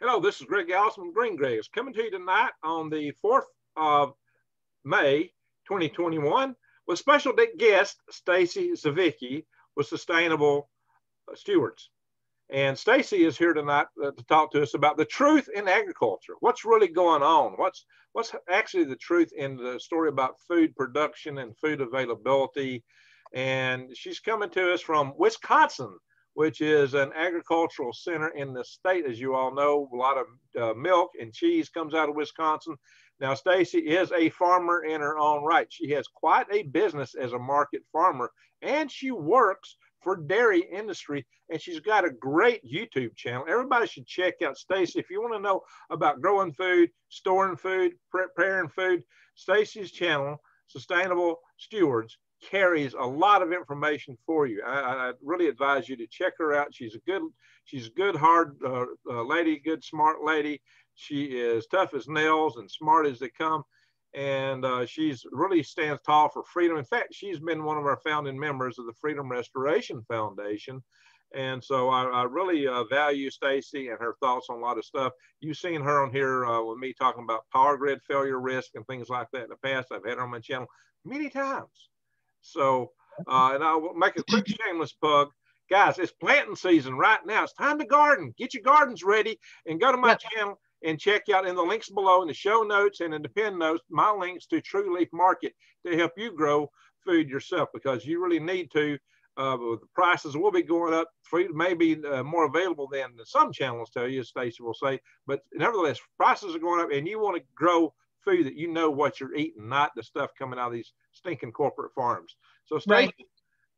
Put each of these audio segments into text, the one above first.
Hello, this is Greg Allison from Green Greg's coming to you tonight on the 4th of May 2021 with special guest Stacy Zivicki with Sustainable Stewards. And Stacy is here tonight uh, to talk to us about the truth in agriculture. What's really going on? What's what's actually the truth in the story about food production and food availability? And she's coming to us from Wisconsin, which is an agricultural center in the state. As you all know, a lot of uh, milk and cheese comes out of Wisconsin. Now, Stacy is a farmer in her own right. She has quite a business as a market farmer, and she works for dairy industry and she's got a great youtube channel everybody should check out stacy if you want to know about growing food storing food preparing food stacy's channel sustainable stewards carries a lot of information for you I, I, really advise you to check her out she's a good she's a good hard uh, uh, lady good smart lady she is tough as nails and smart as they come and uh, she's really stands tall for freedom. In fact, she's been one of our founding members of the Freedom Restoration Foundation. And so I, I really uh, value Stacy and her thoughts on a lot of stuff. You've seen her on here uh, with me talking about power grid failure risk and things like that in the past. I've had her on my channel many times. So, uh, and I'll make a quick shameless plug. Guys, it's planting season right now. It's time to garden. Get your gardens ready and go to my channel and check out in the links below in the show notes and in the pin notes my links to True Leaf Market to help you grow food yourself because you really need to. Uh, the prices will be going up. Food may be uh, more available than some channels tell you, as Stacy will say. But nevertheless, prices are going up, and you want to grow food that you know what you're eating, not the stuff coming out of these stinking corporate farms. So, Stacy, right.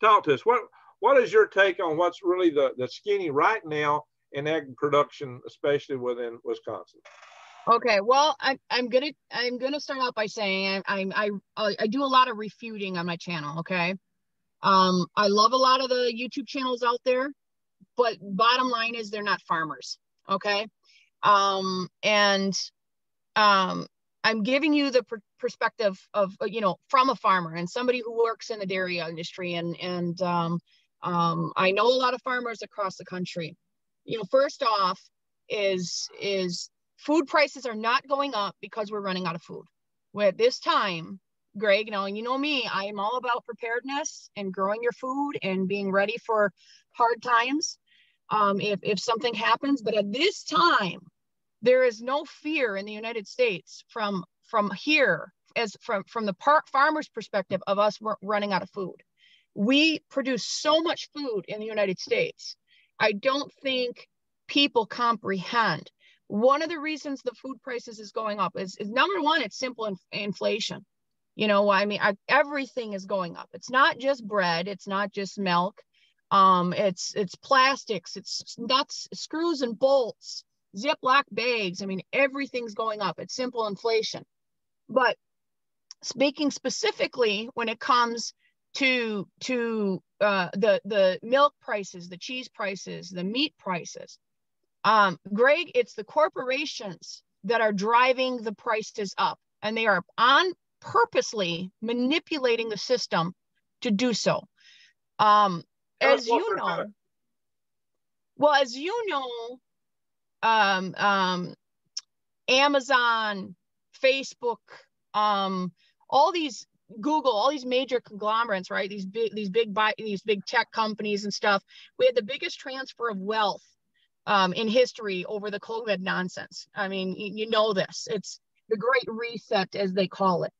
talk to us. What what is your take on what's really the the skinny right now in ag production, especially within Wisconsin? Okay, well, I, I'm gonna I'm gonna start out by saying I, I I I do a lot of refuting on my channel. Okay, um, I love a lot of the YouTube channels out there, but bottom line is they're not farmers. Okay, um, and um, I'm giving you the pr- perspective of you know from a farmer and somebody who works in the dairy industry, and and um, um, I know a lot of farmers across the country you know, first off is is food prices are not going up because we're running out of food. At this time, Greg, know, you know me, I am all about preparedness and growing your food and being ready for hard times um, if, if something happens. But at this time, there is no fear in the United States from from here as from from the par- farmer's perspective of us running out of food. We produce so much food in the United States I don't think people comprehend. One of the reasons the food prices is going up is, is number one, it's simple in, inflation. You know, I mean, I, everything is going up. It's not just bread. It's not just milk. Um, it's it's plastics. It's nuts, screws and bolts, Ziploc bags. I mean, everything's going up. It's simple inflation. But speaking specifically when it comes to to uh, the the milk prices, the cheese prices, the meat prices. Um, Greg, it's the corporations that are driving the prices up, and they are on purposely manipulating the system to do so. Um, as you know, well, as you know, um, um, Amazon, Facebook, um, all these Google, all these major conglomerates, right? These big, these big, these big tech companies and stuff. We had the biggest transfer of wealth um, in history over the COVID nonsense. I mean, you know this. It's the Great Reset, as they call it.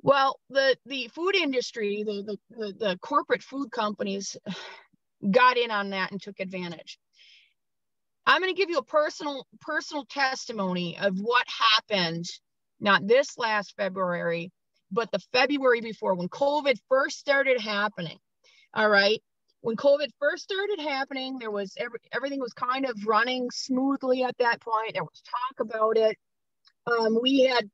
Well, the the food industry, the the, the, the corporate food companies, got in on that and took advantage. I'm going to give you a personal personal testimony of what happened, not this last February, but the February before when COVID first started happening. All right. When COVID first started happening, there was every, everything was kind of running smoothly at that point. There was talk about it. Um, we had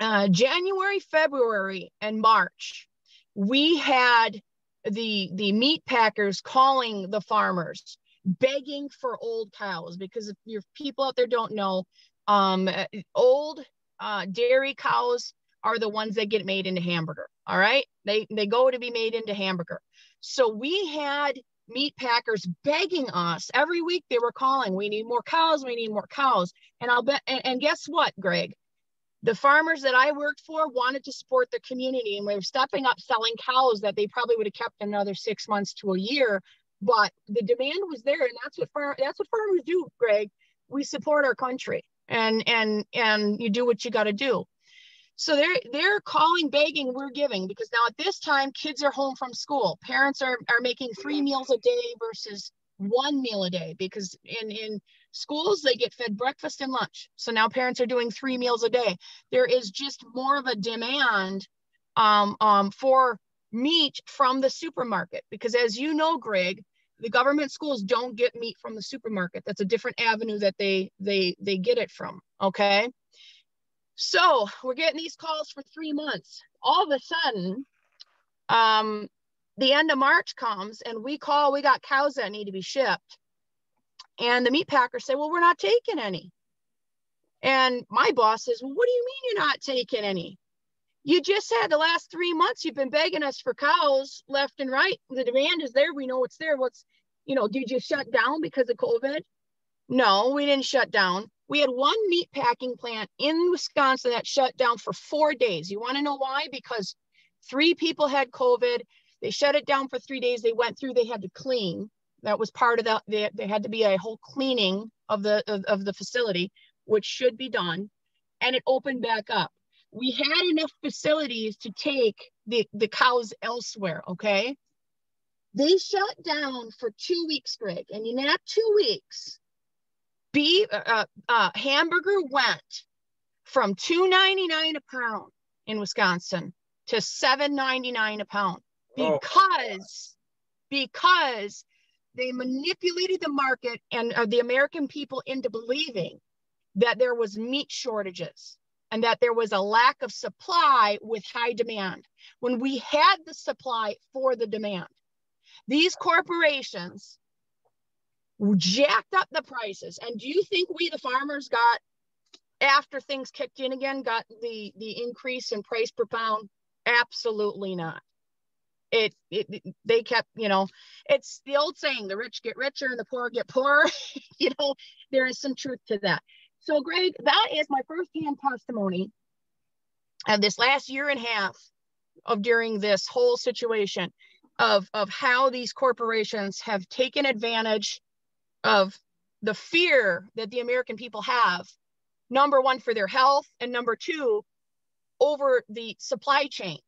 uh, January, February, and March. We had the the meat packers calling the farmers, begging for old cows because if your people out there don't know, um, old uh, dairy cows are the ones that get made into hamburger. All right. They, they go to be made into hamburger. So we had meat packers begging us every week they were calling we need more cows we need more cows and i'll bet and, and guess what greg the farmers that i worked for wanted to support the community and we were stepping up selling cows that they probably would have kept another six months to a year but the demand was there and that's what far, that's what farmers do greg. We support our country and and and you do what you got to do. So they're they're calling begging we're giving because now at this time kids are home from school. Parents are, are making three meals a day versus one meal a day because in in schools they get fed breakfast and lunch. So now parents are doing three meals a day. There is just more of a demand um, um, for meat from the supermarket because as you know greg the government schools don't get meat from the supermarket that's a different avenue that they they they get it from okay so we're getting these calls for three months. All of a sudden, um, the end of March comes and we call, we got cows that need to be shipped. And the meat packers say, well, we're not taking any. And my boss says, well, what do you mean you're not taking any? You just had the last three months, you've been begging us for cows left and right. The demand is there. We know it's there. What's, you know, did you shut down because of COVID? No, we didn't shut down. We had one meat packing plant in Wisconsin that shut down for four days. You want to know why? Because three people had COVID. They shut it down for three days. They went through, they had to clean. That was part of the, they, they had to be a whole cleaning of the, of, of the facility, which should be done. And it opened back up. We had enough facilities to take the, the cows elsewhere, okay? They shut down for two weeks, Greg. And in that two weeks, beef uh, uh, uh, hamburger went from 2.99 a pound in Wisconsin to 7.99 a pound oh. because oh. because they manipulated the market and uh, the American people into believing that there was meat shortages and that there was a lack of supply with high demand when we had the supply for the demand. These corporations jacked up the prices. And do you think we, the farmers, got after things kicked in again, got the the increase in price per pound? Absolutely not. It, it, they kept you know it's the old saying the rich get richer and the poor get poorer you know there is some truth to that so greg that is my firsthand testimony of this last year and a half of during this whole situation of of how these corporations have taken advantage of the fear that the American people have, number one, for their health, and number two, over the supply chain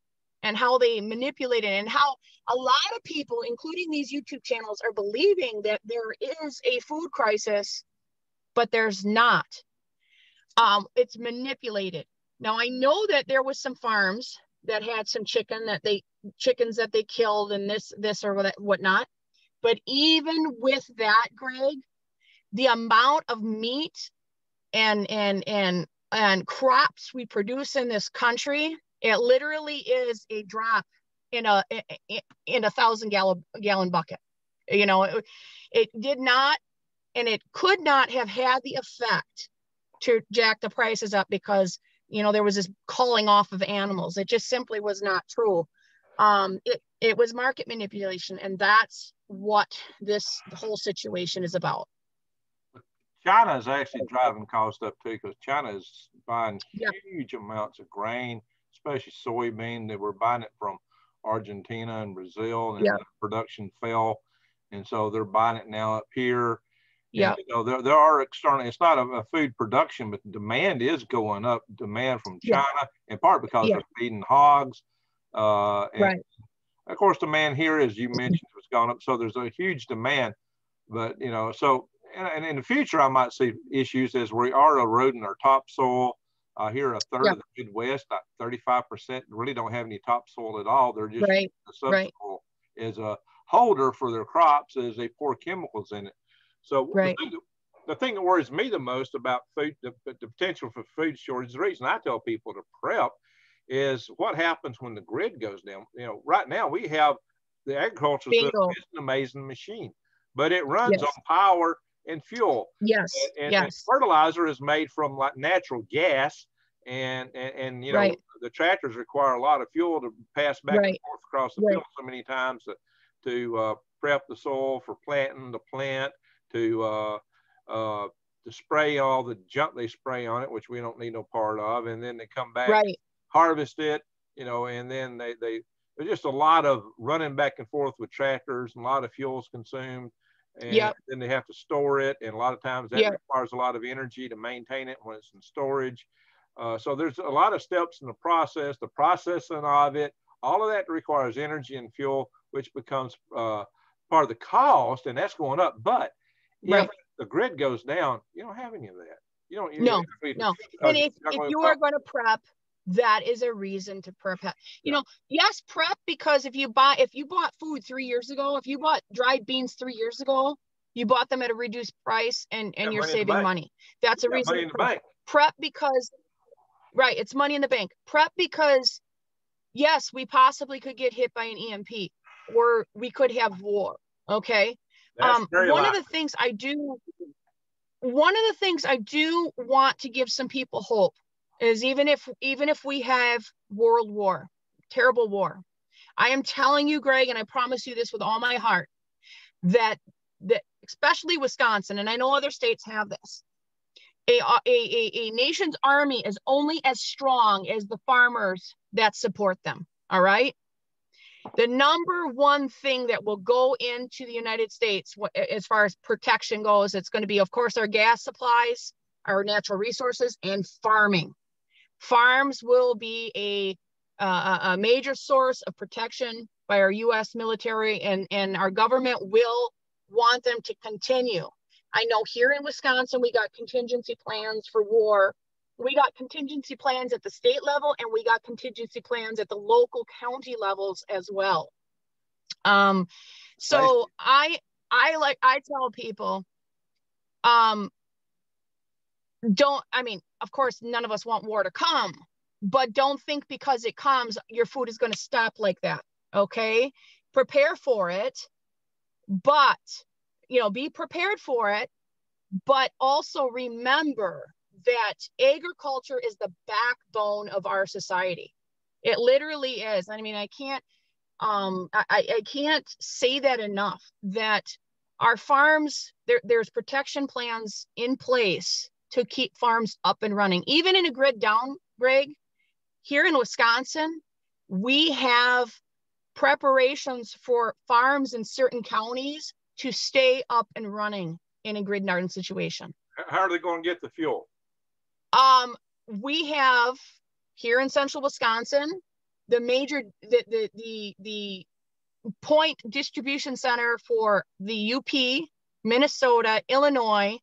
and how they manipulate it, and how a lot of people, including these YouTube channels, are believing that there is a food crisis, but there's not. Um, it's manipulated. Now I know that there was some farms that had some chicken that they chickens that they killed and this this or what whatnot. But even with that, Greg, the amount of meat and and and and crops we produce in this country, it literally is a drop in a in a thousand gallon gallon bucket. You know, it, it did not and it could not have had the effect to jack the prices up because you know there was this calling off of animals. It just simply was not true. Um, it it was market manipulation, and that's what this whole situation is about. China is actually driving cost up too because China is buying yep. huge amounts of grain, especially soybean. They were buying it from Argentina and Brazil, and yep. production fell, and so they're buying it now up here. Yeah, you know, there, there are external. It's not a, a, food production, but demand is going up. Demand from China, yeah. in part because yeah. they're feeding hogs. Uh, and, right. Of course, demand here, as you mentioned, has gone up. So there's a huge demand. But, you know, so, and, and in the future, I might see issues as we are eroding our topsoil. Uh, here, a third of the Midwest, like 35%, really don't have any topsoil at all. They're just right. the subsoil right. is a holder for their crops as they pour chemicals in it. So right. the, thing that, the thing that worries me the most about food, the, the potential for food shortage, the reason I tell people to prep is what happens when the grid goes down. You know, right now we have the agriculture system is an amazing machine, but it runs yes. on power and fuel. Yes. And, and, yes. and, fertilizer is made from like natural gas. And, and, and you know, right. the tractors require a lot of fuel to pass back right. and forth across the right. field so many times to, to uh, prep the soil for planting the plant, to uh, uh, to spray all the junk they spray on it, which we don't need no part of, and then they come back, right. harvest it, you know, and then they they there's just a lot of running back and forth with tractors, and a lot of fuels consumed, and Yep. then they have to store it, and a lot of times that Yep. requires a lot of energy to maintain it when it's in storage. Uh, so there's a lot of steps in the process, the processing of it, all of that requires energy and fuel, which becomes uh, part of the cost, and that's going up. But Right. the grid goes down, you don't have any of that. You don't. You No, need- no. because and if, if you are going to prep that is a reason to prep you Yeah. know yes prep because if you buy if you bought food three years ago if you bought dried beans three years ago you bought them at a reduced price and and Yeah, you're money saving money that's a Yeah, reason prep. prep because right it's money in the bank prep because yes we possibly could get hit by an emp or we could have war okay um, one of the things I do, one of the things I do want to give some people hope is even if even if we have world war, terrible war, I am telling you, Greg, and I promise you this with all my heart, that that especially Wisconsin, and I know other states have this. A, a, a, a nation's army is only as strong as the farmers that support them. All right the number one thing that will go into the United States as far as protection goes, it's going to be, of course, our gas supplies, our natural resources, and farming. Farms will be a, uh, a major source of protection by our U.S. military, and, and our government will want them to continue. I know here in Wisconsin, we got contingency plans for war we got contingency plans at the state level and we got contingency plans at the local county levels as well. Um so i i like i tell people um don't i mean of course none of us want war to come but don't think because it comes your food is going to stop like that okay? Prepare for it but you know be prepared for it but also remember that agriculture is the backbone of our society. It literally is. I mean, I can't um I, I can't say that enough that our farms there, there's protection plans in place to keep farms up and running. Even in a grid down, Greg, here in Wisconsin, we have preparations for farms in certain counties to stay up and running in a grid down situation. How are they going to get the fuel? Um, we have here in central Wisconsin, the major the the the, the point distribution center for the UP, Minnesota, Illinois,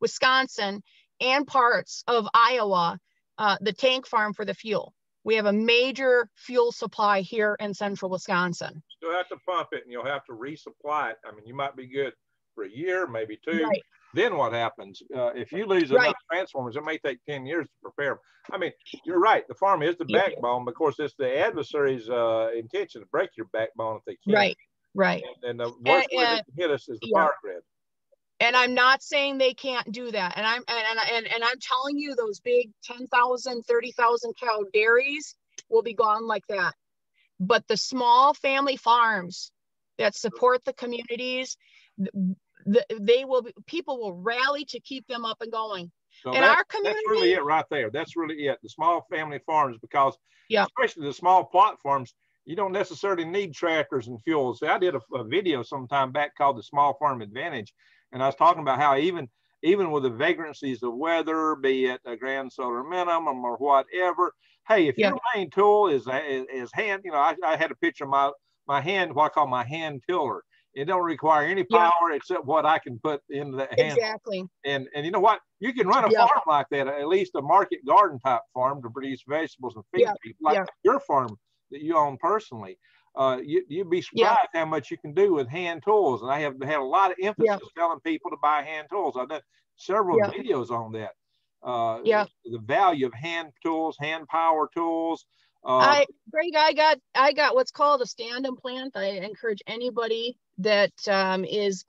Wisconsin, and parts of Iowa, uh, the tank farm for the fuel. We have a major fuel supply here in central Wisconsin. Still have to pump it, and you'll have to resupply it. I mean, you might be good for a year, maybe two. Right. Then what happens? Uh, if you lose Right. enough transformers, it may take 10 years to prepare them. I mean, you're right. The farm is the Yeah. backbone. Of course, it's the adversary's uh, intention to break your backbone if they can. Right. Right. And, and the worst way and- they can hit us is the yeah. power grid. and I'm not saying they can't do that. And I'm and and and I'm telling you, those big 10,000, 30,000 cow dairies will be gone like that. But the small family farms that support the communities, th- th- they will be, people will rally to keep them up and going. So In our that's really it right there. That's really it. The small family farms, because Yeah. especially the small plot farms, you don't necessarily need tractors and fuels. I did a, a video some time back called the Small Farm Advantage, and I was talking about how even even with the vagrancies of weather, be it a grand solar minimum or whatever, hey, if Yeah. your main tool is is, is hand, you know, I, I had a picture of my my hand, what I call my hand tiller. It don't require any Yeah. power except what I can put into the hand Exactly. and and you know what? You can run a Yeah. farm like that, at least a market garden type farm to produce vegetables and feed Yeah. people, like Yeah. your farm that you own personally. Uh, you, you'd be Yeah. surprised how much you can do with hand tools. And I have had a lot of emphasis telling people to buy hand tools. I've done several Yeah. videos on that. Uh, Yeah. The value of hand tools, hand power tools. Uh, I Greg, I got I got what's called a stand implant. I encourage anybody that um, is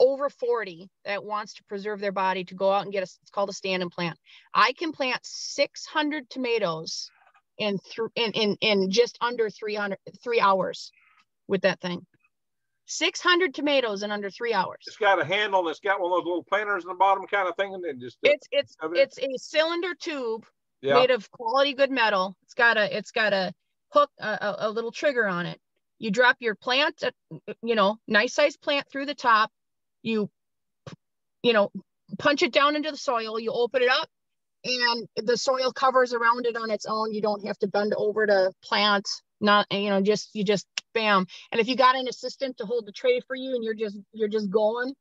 over 40 that wants to preserve their body to go out and get a it's called a stand implant. I can plant 600 tomatoes in through in, in in just under 300 three hours with that thing. 600 tomatoes in under three hours. It's got a handle. It's got one of those little planters in the bottom, kind of thing, and then just it's it's it's a cylinder tube yeah. made of quality good metal. It's got a it's got a hook a, a little trigger on it. You drop your plant, uh, you know, nice size plant through the top. You you know punch it down into the soil. You open it up, and the soil covers around it on its own. You don't have to bend over to plant. Not you know just you just bam. And if you got an assistant to hold the tray for you, and you're just you're just going,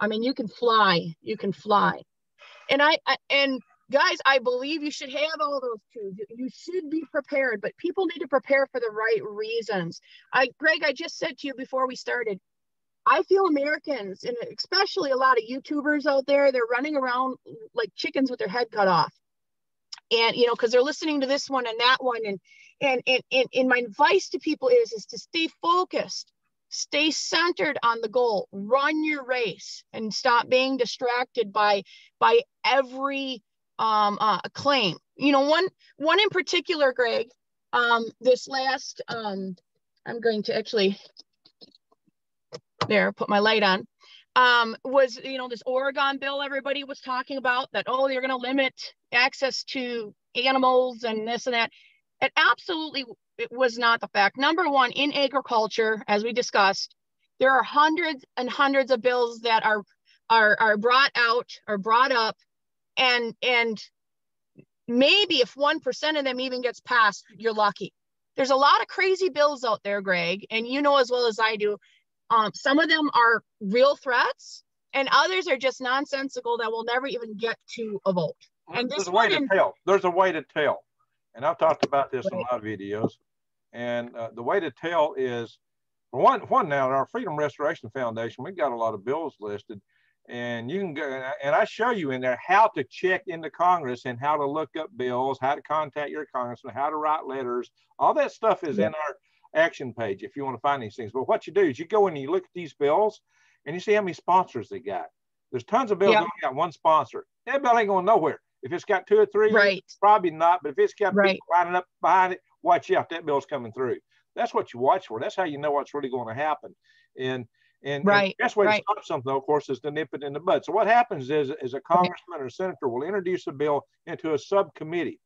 I mean, you can fly. You can fly. And I, I and guys, I believe you should have all those tools. You should be prepared, but people need to prepare for the right reasons. I, Greg, I just said to you before we started, I feel Americans, and especially a lot of YouTubers out there, they're running around like chickens with their head cut off. And, you know, because they're listening to this one and that one. And, and, and, and, and my advice to people is, is to stay focused, stay centered on the goal, run your race and stop being distracted by, by every um, uh, claim. You know, one one in particular, Greg. Um, this last, um, I'm going to actually there put my light on. Um, was you know this Oregon bill everybody was talking about that oh they're going to limit access to animals and this and that. It absolutely it was not the fact. Number one, in agriculture, as we discussed, there are hundreds and hundreds of bills that are are are brought out or brought up and and maybe if 1% of them even gets passed you're lucky. There's a lot of crazy bills out there greg and you know as well as i do. Um, some of them are real threats and others are just nonsensical that will never even get to a vote. And there's a way to tell. There's a way to tell. And i've talked about this right. in my videos. And uh, the way to tell is one one now in our freedom restoration foundation we've got a lot of bills listed and you can go and I show you in there how to check into Congress and how to look up bills, how to contact your congressman, how to write letters. All that stuff is in our action page if you want to find these things. But what you do is you go in and you look at these bills and you see how many sponsors they got. There's tons of bills yeah. only got one sponsor. That bill ain't going nowhere. If it's got two or three, right. probably not. But if it's got right. people lining up behind it, watch out. That bill's coming through. That's what you watch for. That's how you know what's really going to happen. And and, right, and the best way right. to stop something, though, of course, is to nip it in the bud. So what happens is, is a congressman or senator will introduce a bill into a subcommittee.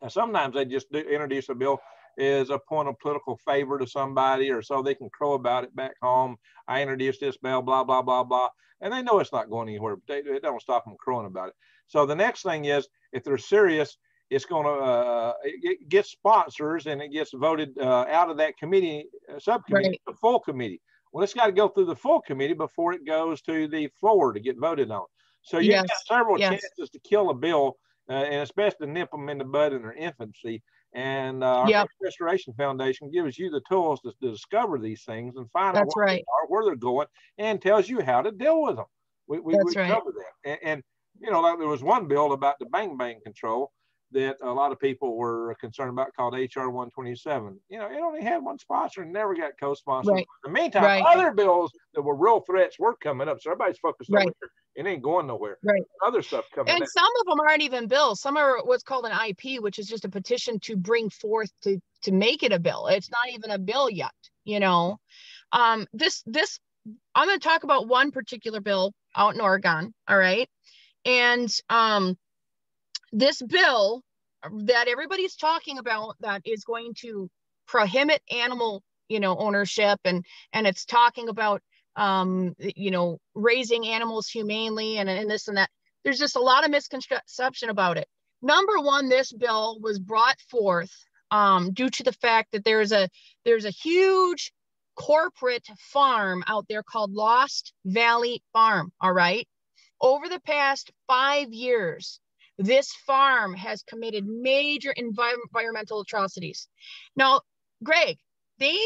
Now, sometimes they just do introduce a bill as a point of political favor to somebody, or so they can crow about it back home. I introduced this bill, blah blah blah blah, and they know it's not going anywhere, but they, they don't stop them crowing about it. So the next thing is, if they're serious, it's going to uh, get sponsors and it gets voted uh, out of that committee uh, subcommittee right. the full committee well, it's got to go through the full committee before it goes to the floor to get voted on. So you yes. got several yes. chances to kill a bill, uh, and it's best to nip them in the bud in their infancy. And uh, yep. our Restoration Foundation gives you the tools to, to discover these things and find That's out right. they are, where they're going, and tells you how to deal with them. We, we, we right. cover that. And, and, you know, like there was one bill about the bang bang control that a lot of people were concerned about called HR 127. You know, it only had one sponsor and never got co-sponsored. Right. In the meantime, right. other bills that were real threats were coming up. So everybody's focused right. on it. It ain't going nowhere. Right. Other stuff coming And in. some of them aren't even bills. Some are what's called an IP, which is just a petition to bring forth to to make it a bill. It's not even a bill yet, you know. Um, this this I'm going to talk about one particular bill out in Oregon, all right? And um this bill that everybody's talking about that is going to prohibit animal you know ownership and and it's talking about um you know raising animals humanely and, and this and that. There's just a lot of misconception about it. Number one this bill was brought forth um, due to the fact that there's a there's a huge corporate farm out there called lost valley farm all right? Over the past five years this farm has committed major envi- environmental atrocities. Now, Greg, they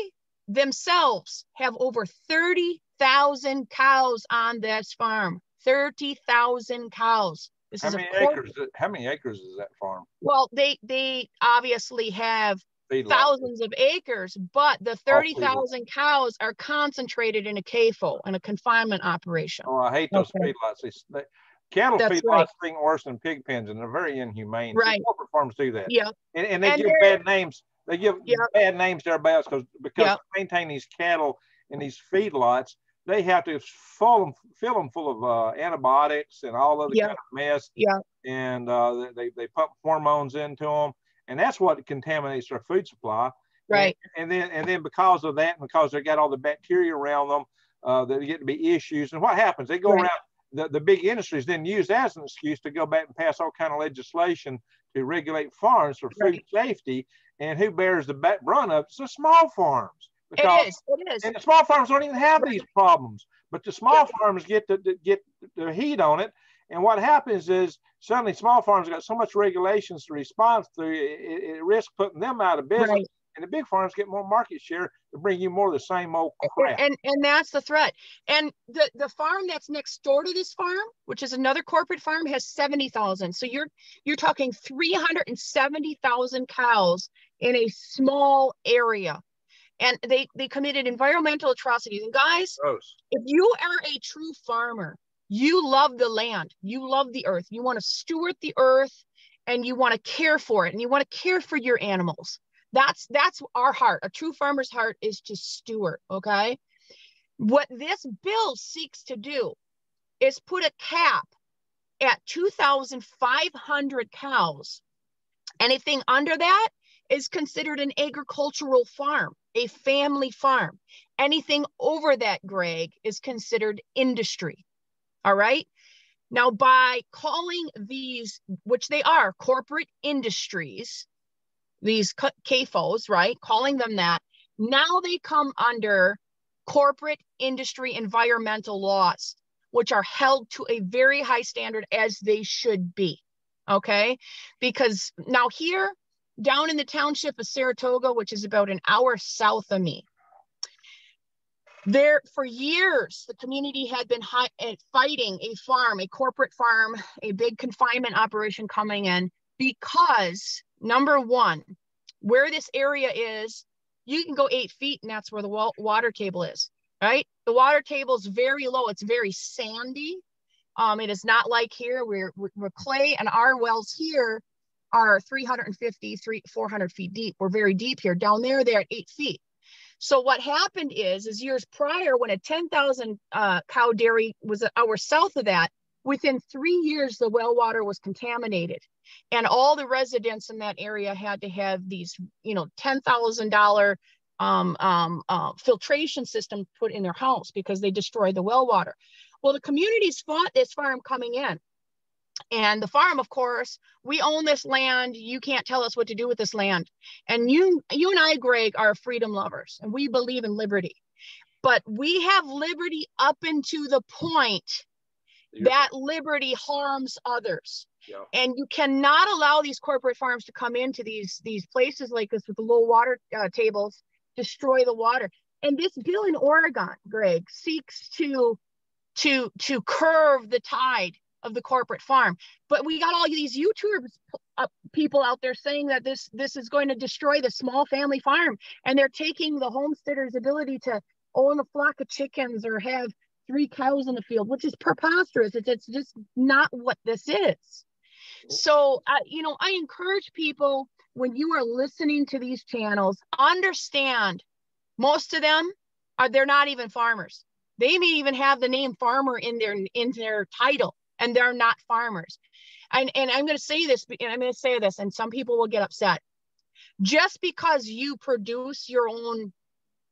themselves have over 30,000 cows on this farm. 30,000 cows. This how is many acres? Uh, how many acres is that farm? Well, they they obviously have Feedlot. thousands of acres, but the feedlot. 30,000 cows are concentrated in a CAFO, in a confinement operation. Oh, I hate those Okay. feedlots. They, cattle That's feedlots right. thing worse than pig pens, and they're very inhumane. Right. corporate farms do that. Yeah, and, and they And give bad names. They give Yep. bad names to everybody else because because Yep. they maintain these cattle in these feedlots, they have to fill them, fill them full of uh, antibiotics and all other Yeah. kind of mess. Yeah. And uh, they, they pump hormones into them. And that's what contaminates their food supply. Right. And, and then and then because of that, and because they got all the bacteria around them, uh, they get to be issues. And what happens? They go Right. around. The, the big industries then use that as an excuse to go back and pass all kind of legislation to regulate farms for food safety. And who bears the back brunt of it? It's the small farms. It is. It is. And the small farms don't even have these problems, but the small farms get the, the get the heat on it. And what happens is suddenly small farms got so much regulations to respond to, it, it, it risks putting them out of business. Right. And the big farms get more market share to bring you more of the same old crap. and and that's the threat. And the the farm that's next door to this farm which is another corporate farm has 70,000 so you're you're talking 370,000 cows in a small area. And they they committed environmental atrocities. And guys Gross. if you are a true farmer you love the land you love the earth you want to steward the earth and you want to care for it and you want to care for your animals that's that's our heart. A true farmer's heart is to steward okay? What this bill seeks to do is put a cap at 2500 cows. Anything under that is considered an agricultural farm a family farm. Anything over that greg is considered industry all right? Now by calling these which they are corporate industries these CAFOs, right? Calling them that. Now they come under corporate industry environmental laws, which are held to a very high standard as they should be. Okay. Because now here down in the township of Saratoga, which is about an hour south of me, there for years the community had been eh, fighting a farm, a corporate farm, a big confinement operation coming in because number one, where this area is, you can go eight feet and that's where the water table is, right? The water table is very low. It's very sandy. Um, it is not like here we're clay and our wells here are 350, three, 400 feet deep. We're very deep here. Down there, they're at eight feet. So what happened is, is years prior when a 10,000 uh, cow dairy was an hour south of that, within three years, the well water was contaminated. And all the residents in that area had to have these you know $10000 um, um, uh, filtration system put in their house because they destroyed the well water. Well the communities fought this farm coming in. And the farm of course we own this land. You can't tell us what to do with this land. And you you and i greg are freedom lovers and we believe in liberty. But we have liberty up into the point that liberty harms others. Yeah. and you cannot allow these corporate farms to come into these these places like this with the low water uh, tables destroy the water. And this bill in oregon greg seeks to to to curve the tide of the corporate farm. But we got all these youtubers uh, people out there saying that this this is going to destroy the small family farm. And they're taking the homesteader's ability to own a flock of chickens or have three cows in the field, which is preposterous. It's, it's just not what this is. So, uh, you know, I encourage people when you are listening to these channels, understand most of them are they're not even farmers. They may even have the name farmer in their in their title, and they're not farmers. And and I'm going to say this, and I'm going to say this, and some people will get upset. Just because you produce your own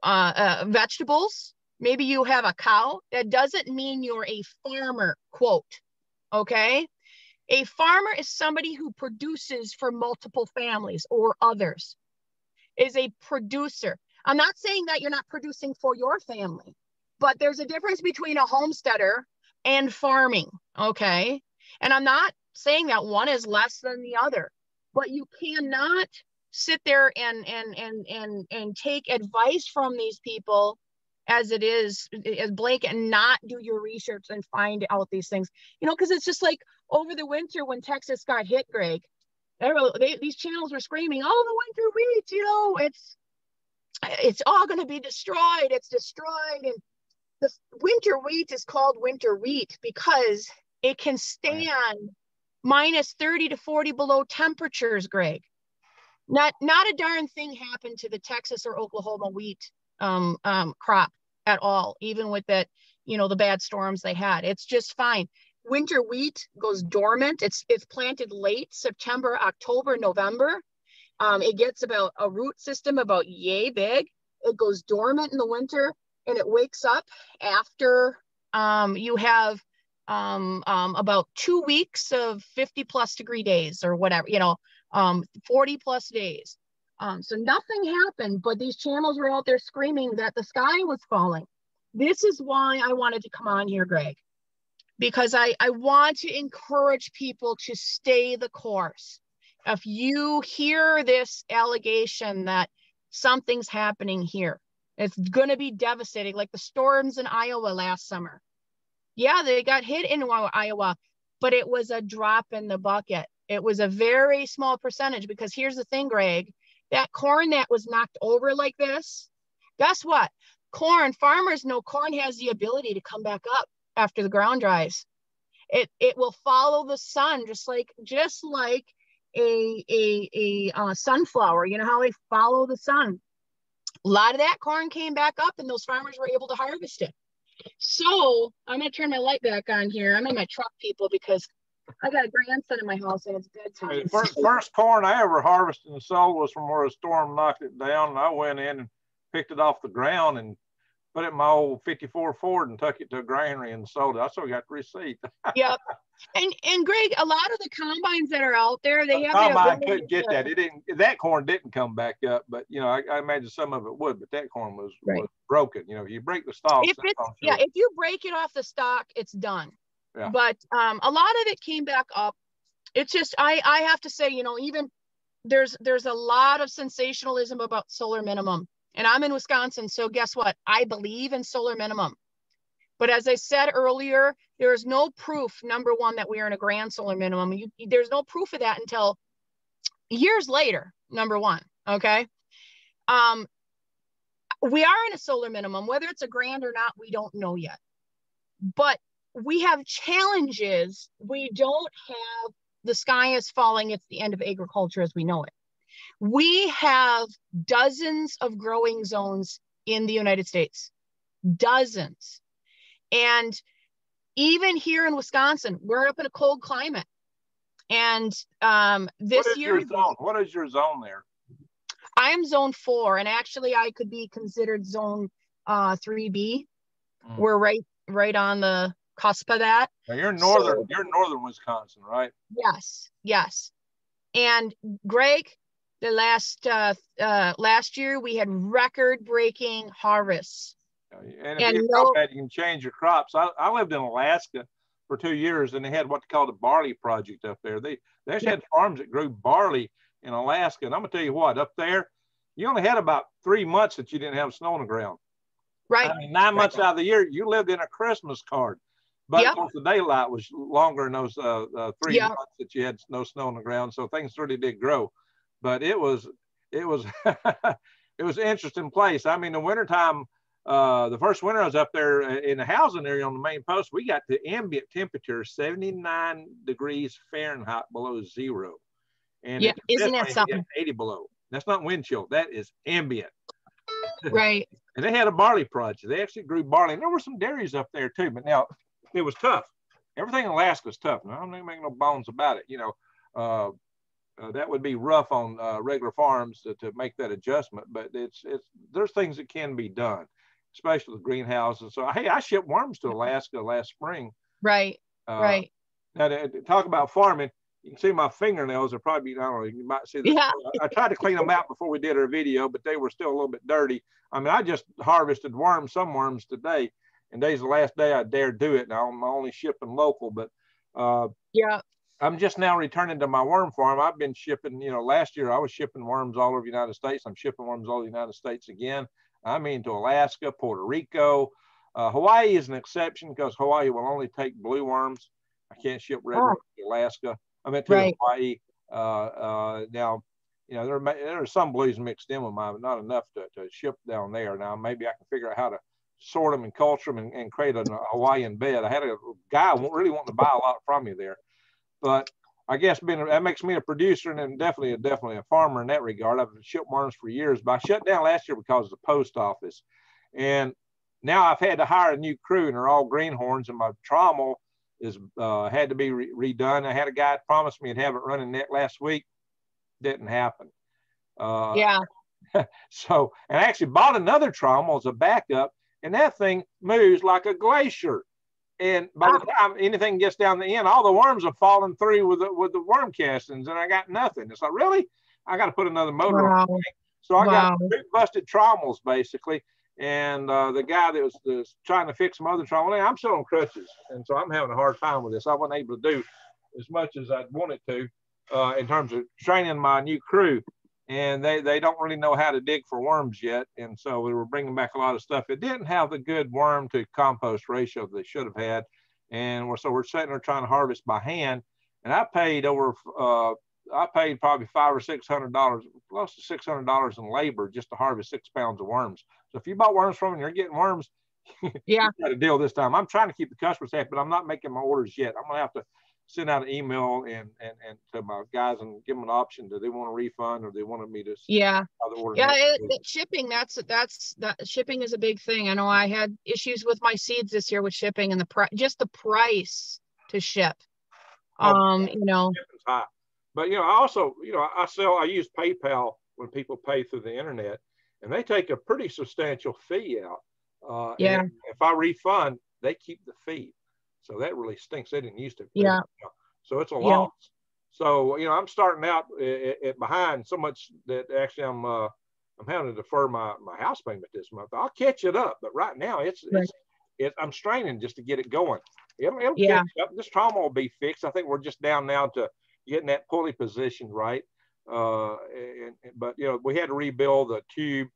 uh, uh, vegetables maybe you have a cow. That doesn't mean you're a farmer quote okay? A farmer is somebody who produces for multiple families or others is a producer. I'm not saying that you're not producing for your family but there's a difference between a homesteader and farming okay? And i'm not saying that one is less than the other but you cannot sit there and and and and and take advice from these people as it is eh, eh, as blanket and not do your research and find out these things. You know because it's just like over the winter when texas got hit greg they, these channels were screaming oh the winter wheat you know it's eh, it's all going to be destroyed it's destroyed and the winter wheat is called winter wheat because it can stand minus 30 to 40 below temperatures greg. Not not a darn thing happened to the texas or oklahoma wheat um, um, crop at all, even with that, you know, the bad storms they had. It's just fine. Winter wheat goes dormant. It's it's planted late September, October, November. Um, it gets about a root system about yay big. It goes dormant in the winter and it wakes up after um, you have um, um, about two weeks of 50 plus degree days or whatever, you know, um, 40 plus days. Um, so nothing happened, but these channels were out there screaming that the sky was falling. This is why I wanted to come on here, Greg, because I, I want to encourage people to stay the course. If you hear this allegation that something's happening here, it's going to be devastating, like the storms in Iowa last summer. Yeah, they got hit in Iowa, but it was a drop in the bucket. It was a very small percentage because here's the thing, Greg that corn that was knocked over like this, guess what? Corn, farmers know corn has the ability to come back up after the ground dries. It, it will follow the sun just like just like a, a, a uh, sunflower. You know how they follow the sun. A lot of that corn came back up and those farmers were able to harvest it. So I'm going to turn my light back on here. I'm in my truck, people, because I got a grandson in my house and it's good bedtime. First, first corn I ever harvested and sold was from where a storm knocked it down. And I went in and picked it off the ground and put it in my old 54 Ford and took it to a granary and sold it. I still got the receipt. yep. And and Greg, a lot of the combines that are out there, they have combine couldn't get that. It didn't that corn didn't come back up, but you know, I, I imagine some of it would, but that corn was, right. was broken. You know, you break the stalks. If it's, yeah, if you break it off the stalk, it's done. Yeah. But um, a lot of it came back up. It's just I I have to say, you know, even there's there's a lot of sensationalism about solar minimum. And I'm in Wisconsin, so guess what? I believe in solar minimum. But as I said earlier, there is no proof, number one, that we are in a grand solar minimum. You, there's no proof of that until years later, number one. Okay. Um, we are in a solar minimum, whether it's a grand or not, we don't know yet. But we have challenges. We don't have the sky is falling. It's the end of agriculture as we know it. We have dozens of growing zones in the United States, dozens. And even here in Wisconsin, we're up in a cold climate. And um, this what year, what is your zone there? I am zone four, and actually, I could be considered zone uh, 3B. Mm. We're right right on the cusp of that. Now you're northern. So, you're northern Wisconsin, right? Yes, yes. And Greg, the last uh, uh, last year we had record breaking harvests. And if and you no, that, you can change your crops. I, I lived in Alaska for two years, and they had what they called the barley project up there. They they actually yeah. had farms that grew barley in Alaska. And I'm gonna tell you what, up there, you only had about three months that you didn't have snow on the ground. Right. I mean, nine right. months out of the year, you lived in a Christmas card. But yep. of course, the daylight was longer in those uh, uh, three yep. months that you had no snow on the ground, so things really did grow. But it was it was it was an interesting place. I mean, the wintertime, uh, the first winter I was up there uh, in the housing area on the main post, we got the ambient temperature 79 degrees Fahrenheit below zero. And yeah, isn't that something? 80 below. That's not wind chill. That is ambient. Right. and they had a barley project. They actually grew barley. And there were some dairies up there too. But now it was tough. Everything in Alaska is tough. Now, I'm not making no bones about it. You know, uh, uh, that would be rough on uh, regular farms to, to, make that adjustment. But it's it's there's things that can be done, especially with greenhouses. So hey, I shipped worms to Alaska last spring. Right. Uh, right. Now to, to, talk about farming, you can see my fingernails are probably I don't know. You might see. Yeah. I, I tried to clean them out before we did our video, but they were still a little bit dirty. I mean, I just harvested worms, some worms today and today's the last day I dare do it. Now I'm only shipping local, but uh, yeah, I'm just now returning to my worm farm. I've been shipping, you know, last year I was shipping worms all over the United States. I'm shipping worms all over the United States again. I mean to Alaska, Puerto Rico. Uh, Hawaii is an exception because Hawaii will only take blue worms. I can't ship red oh. worms to Alaska. I meant to right. Hawaii. Uh, uh, now, you know, there, there are some blues mixed in with mine, but not enough to, to ship down there. Now, maybe I can figure out how to sort them and culture them and, and create a Hawaiian bed. I had a guy really wanting to buy a lot from me there, but I guess being that makes me a producer and definitely a, definitely a farmer in that regard. I've shipped worms for years, but I shut down last year because of the post office, and now I've had to hire a new crew, and they're all greenhorns, and my trommel is uh, had to be re- redone. I had a guy promise me and have it running that last week. Didn't happen. Uh, yeah. so, and I actually bought another trommel as a backup, and that thing moves like a glacier. And by the time anything gets down the end, all the worms have fallen through with the, with the worm castings, and I got nothing. It's like, really? I got to put another motor wow. on. So I wow. got two busted trommels basically. And uh, the guy that was, was, trying to fix some other trommel, I'm still on crutches. And so I'm having a hard time with this. I wasn't able to do as much as I'd wanted to uh, in terms of training my new crew and they, they don't really know how to dig for worms yet. And so we were bringing back a lot of stuff. It didn't have the good worm to compost ratio they should have had. And we're, so we're sitting there trying to harvest by hand. And I paid over, uh, I paid probably five or six hundred dollars, close to six hundred dollars in labor just to harvest six pounds of worms. So if you bought worms from and you're getting worms, yeah, got a deal this time. I'm trying to keep the customers happy, but I'm not making my orders yet. I'm gonna have to send out an email and and and to my guys and give them an option. Do they want a refund or they wanted me to? Yeah. Yeah, it, it, shipping. That's that's that shipping is a big thing. I know I had issues with my seeds this year with shipping and the price, just the price to ship. Oh, um, you know. But you know, I also you know I sell. I use PayPal when people pay through the internet, and they take a pretty substantial fee out. Uh, yeah. If I refund, they keep the fee. So that really stinks. They didn't used to. Yeah. So it's a loss. Yeah. So you know, I'm starting out at, at, behind so much that actually I'm uh, I'm having to defer my my house payment this month. I'll catch it up, but right now it's, right. it's it, I'm straining just to get it going. It'll, it'll yeah. This trommel will be fixed. I think we're just down now to getting that pulley positioned right. Uh, and, but you know, we had to rebuild the tube,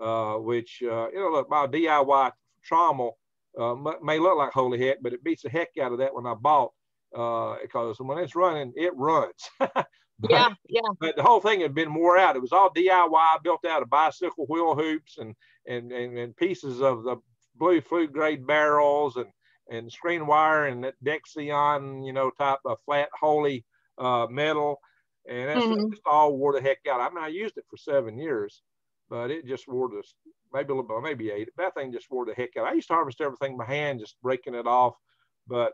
uh, which uh, you know, look, my DIY trommel uh, may look like holy heck, but it beats the heck out of that one I bought uh, because when it's running, it runs. but, yeah, yeah. But the whole thing had been wore out. It was all DIY, built out of bicycle wheel hoops and and and, and pieces of the blue food grade barrels and and screen wire and that Dexion, you know, type of flat holy uh, metal. And that's mm-hmm. just all wore the heck out. I mean, I used it for seven years, but it just wore the maybe a little bit, maybe eight. That thing just wore the heck out. I used to harvest everything by hand, just breaking it off, but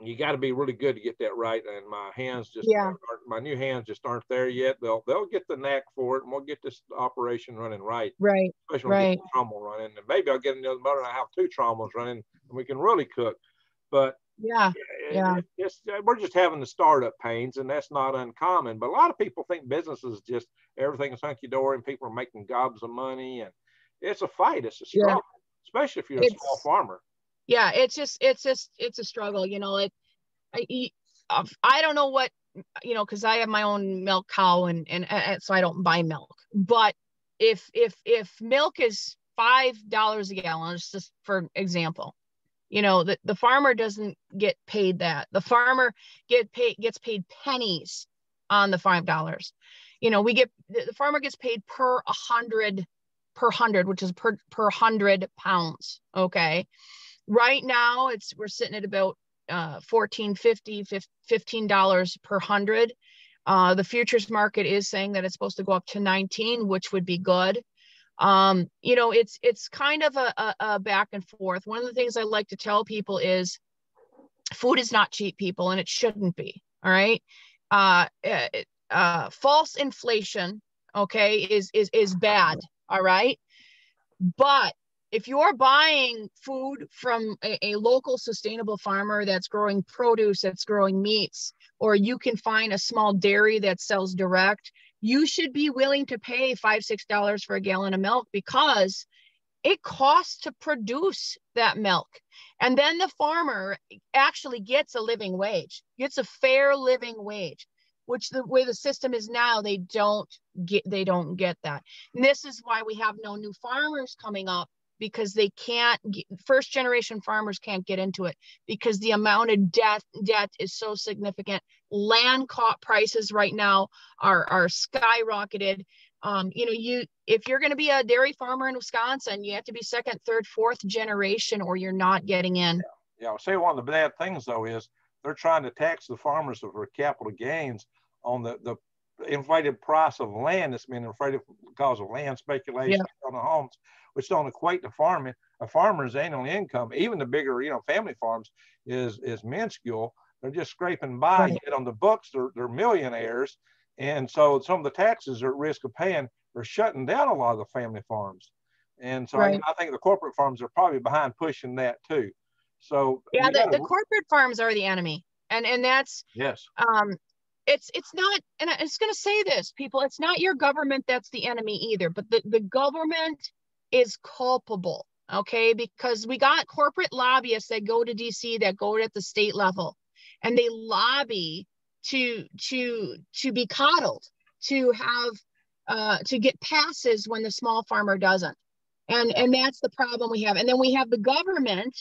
you got to be really good to get that right. And my hands just, yeah. my new hands just aren't there yet. They'll they'll get the knack for it, and we'll get this operation running right. Right. Especially when right. trommel running, and maybe I'll get another motor and I have two trommels running, and we can really cook. But yeah, yeah, it's, uh, we're just having the startup pains, and that's not uncommon. But a lot of people think business is just everything is hunky dory, and people are making gobs of money, and it's a fight. It's a struggle, yeah. especially if you're it's, a small farmer. Yeah, it's just it's just it's a struggle. You know, it I um, I don't know what you know because I have my own milk cow and, and and so I don't buy milk. But if if if milk is five dollars a gallon, just for example, you know the, the farmer doesn't get paid that. The farmer get paid gets paid pennies on the five dollars. You know, we get the, the farmer gets paid per a hundred per hundred, which is per per hundred pounds. Okay. Right now it's we're sitting at about uh 14 50 15 dollars per hundred. Uh, the futures market is saying that it's supposed to go up to 19, which would be good. Um, you know, it's it's kind of a, a, a back and forth. One of the things I like to tell people is food is not cheap, people, and it shouldn't be. All right. Uh, uh, uh false inflation, okay, is is is bad all right. But if you're buying food from a, a, local sustainable farmer that's growing produce, that's growing meats, or you can find a small dairy that sells direct, you should be willing to pay five, six dollars for a gallon of milk because it costs to produce that milk. And then the farmer actually gets a living wage, gets a fair living wage which the way the system is now they don't get they don't get that. And this is why we have no new farmers coming up because they can't get, first generation farmers can't get into it because the amount of debt debt is so significant. Land caught prices right now are are skyrocketed. Um, you know you if you're going to be a dairy farmer in wisconsin you have to be second third fourth generation or you're not getting in. Yeah, yeah i'll say one of the bad things though is they're trying to tax the farmers for capital gains on the, the inflated price of land that's been inflated because of land speculation yeah. on the homes, which don't equate to farming. a farmer's annual income, even the bigger, you know, family farms, is is minuscule. They're just scraping by. Right. Yet on the books, they're, they're millionaires, and so some of the taxes are at risk of paying are shutting down a lot of the family farms. And so right. I, I, think the corporate farms are probably behind pushing that too. So yeah, the, gotta... the corporate farms are the enemy, and and that's yes. Um, it's it's not, and I was going to say this, people. It's not your government that's the enemy either, but the the government is culpable. Okay, because we got corporate lobbyists that go to DC, that go at the state level, and they lobby to to to be coddled, to have uh, to get passes when the small farmer doesn't and and that's the problem we have and then we have the government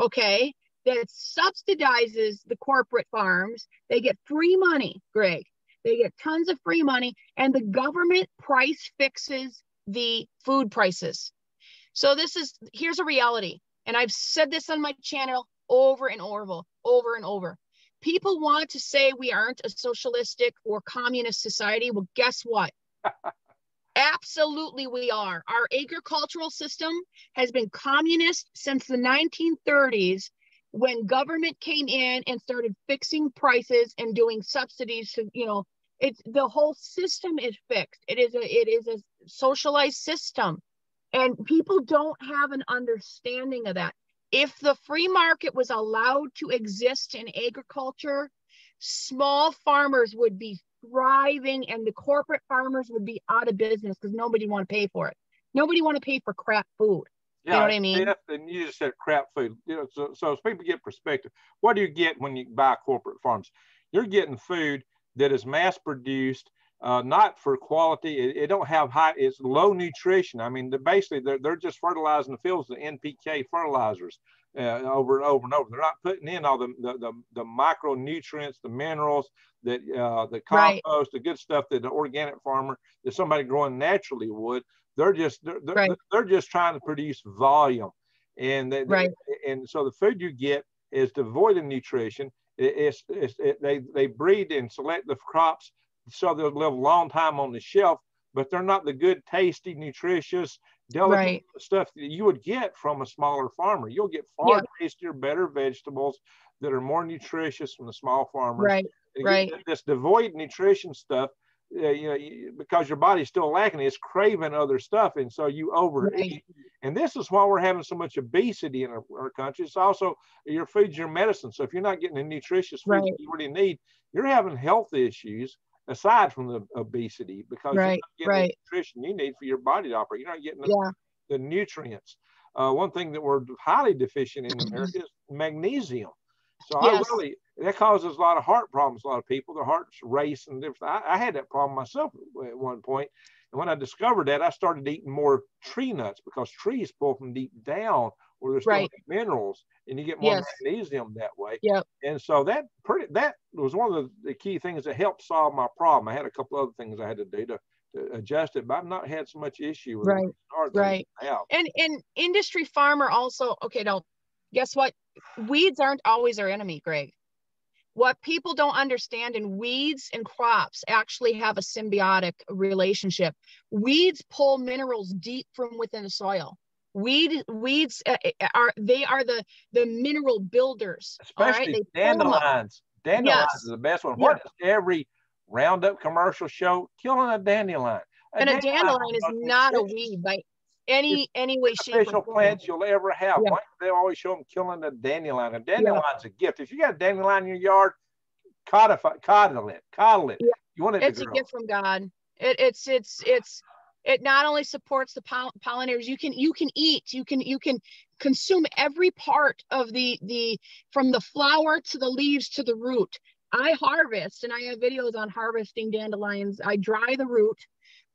okay that subsidizes the corporate farms. They get free money greg. They get tons of free money and the government price fixes the food prices. So this is here's a reality and i've said this on my channel over and over over and over. People want to say we aren't a socialistic or communist society. Well guess what? Absolutely, we are. Our agricultural system has been communist since the 1930s when government came in and started fixing prices and doing subsidies to, you know, it's the whole system is fixed. It is a it is a socialized system. And people don't have an understanding of that. If the free market was allowed to exist in agriculture, small farmers would be thriving and the corporate farmers would be out of business because nobody want to pay for it. Nobody want to pay for crap food. Yeah, you know what I mean? and you just said crap food. You know, so, so as people get perspective, what do you get when you buy corporate farms? You're getting food that is mass produced, uh, not for quality. It, it, don't have high. It's low nutrition. I mean, they're basically they're, they're just fertilizing the fields with NPK fertilizers uh, over and over and over. They're not putting in all the the, the, the micronutrients, the minerals, that uh, the compost, right. the good stuff that the organic farmer, that somebody growing naturally would. They're just they're, they're, right. they're just trying to produce volume, and they, right. and so the food you get is devoid of nutrition. It, it's, it's it, they they breed and select the crops so they'll live a long time on the shelf, but they're not the good, tasty, nutritious, delicate right. stuff that you would get from a smaller farmer. You'll get far yeah. tastier, better vegetables that are more nutritious from the small farmers. Right. right. This devoid nutrition stuff, uh, you know, because your body's still lacking, it's craving other stuff, and so you overeat. And this is why we're having so much obesity in our, our, country. It's also your food's your medicine. So if you're not getting the nutritious food right. that you really need, you're having health issues aside from the obesity because right, you're not getting right. the nutrition you need for your body to operate. You're not getting the, yeah. the nutrients. Uh, one thing that we're highly deficient in America is magnesium. So yes. I really that causes a lot of heart problems. A lot of people, their hearts race and different. I, I had that problem myself at one point. And when I discovered that, I started eating more tree nuts because trees pull from deep down where there's right. minerals and you get more yes. magnesium that way. Yep. And so that pretty that was one of the, the, key things that helped solve my problem. I had a couple other things I had to do to, to adjust it, but I've not had so much issue with right. it. Right. And and industry farmer also okay, Don't guess what? Weeds aren't always our enemy, Greg. What people don't understand in weeds and crops actually have a symbiotic relationship. Weeds pull minerals deep from within the soil weed weeds uh, uh, are they are the the mineral builders especially right? dandelions dandelions yes. is the best one What is every roundup commercial show killing a dandelion a and dandelion a dandelion is not a weed by any it's any way shape official plants you'll ever have. Yeah. they always show them killing a dandelion? A dandelion's yeah. a gift. If you got a dandelion in your yard codify coddle it coddle it. Yeah. you want it it's a gift from god. It, it's it's it's it not only supports the poll- pollinators you can you can eat you can you can consume every part of the the from the flower to the leaves to the root. I harvest and i have videos on harvesting dandelions. I dry the root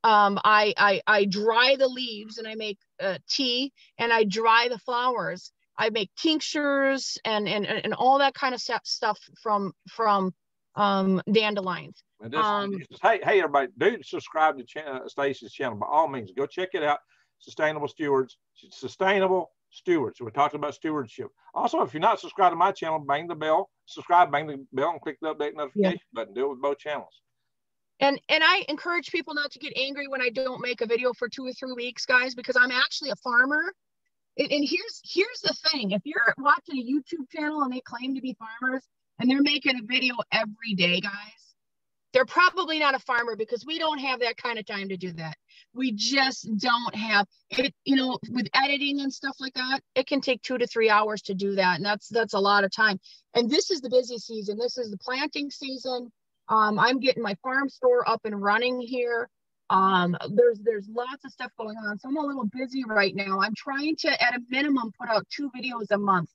um, I, I i dry the leaves and i make uh, tea and i dry the flowers i make tinctures and and and all that kind of stuff from from um, dandelions this, um, hey, hey, everybody, do subscribe to channel, Stacy's channel by all means. Go check it out. Sustainable Stewards, Sustainable Stewards. We're talking about stewardship. Also, if you're not subscribed to my channel, bang the bell, subscribe, bang the bell, and click the update notification yeah. button. Do it with both channels. And and I encourage people not to get angry when I don't make a video for two or three weeks, guys, because I'm actually a farmer And, and here's here's the thing: if you're watching a YouTube channel and they claim to be farmers and they're making a video every day, guys, they're probably not a farmer because we don't have that kind of time to do that. We just don't have it, you know, with editing and stuff like that, it can take two to three hours to do that. And that's that's a lot of time. And this is the busy season. This is the planting season. Um, I'm getting my farm store up and running here. Um, there's there's lots of stuff going on. So I'm a little busy right now. I'm trying to at a minimum put out two videos a month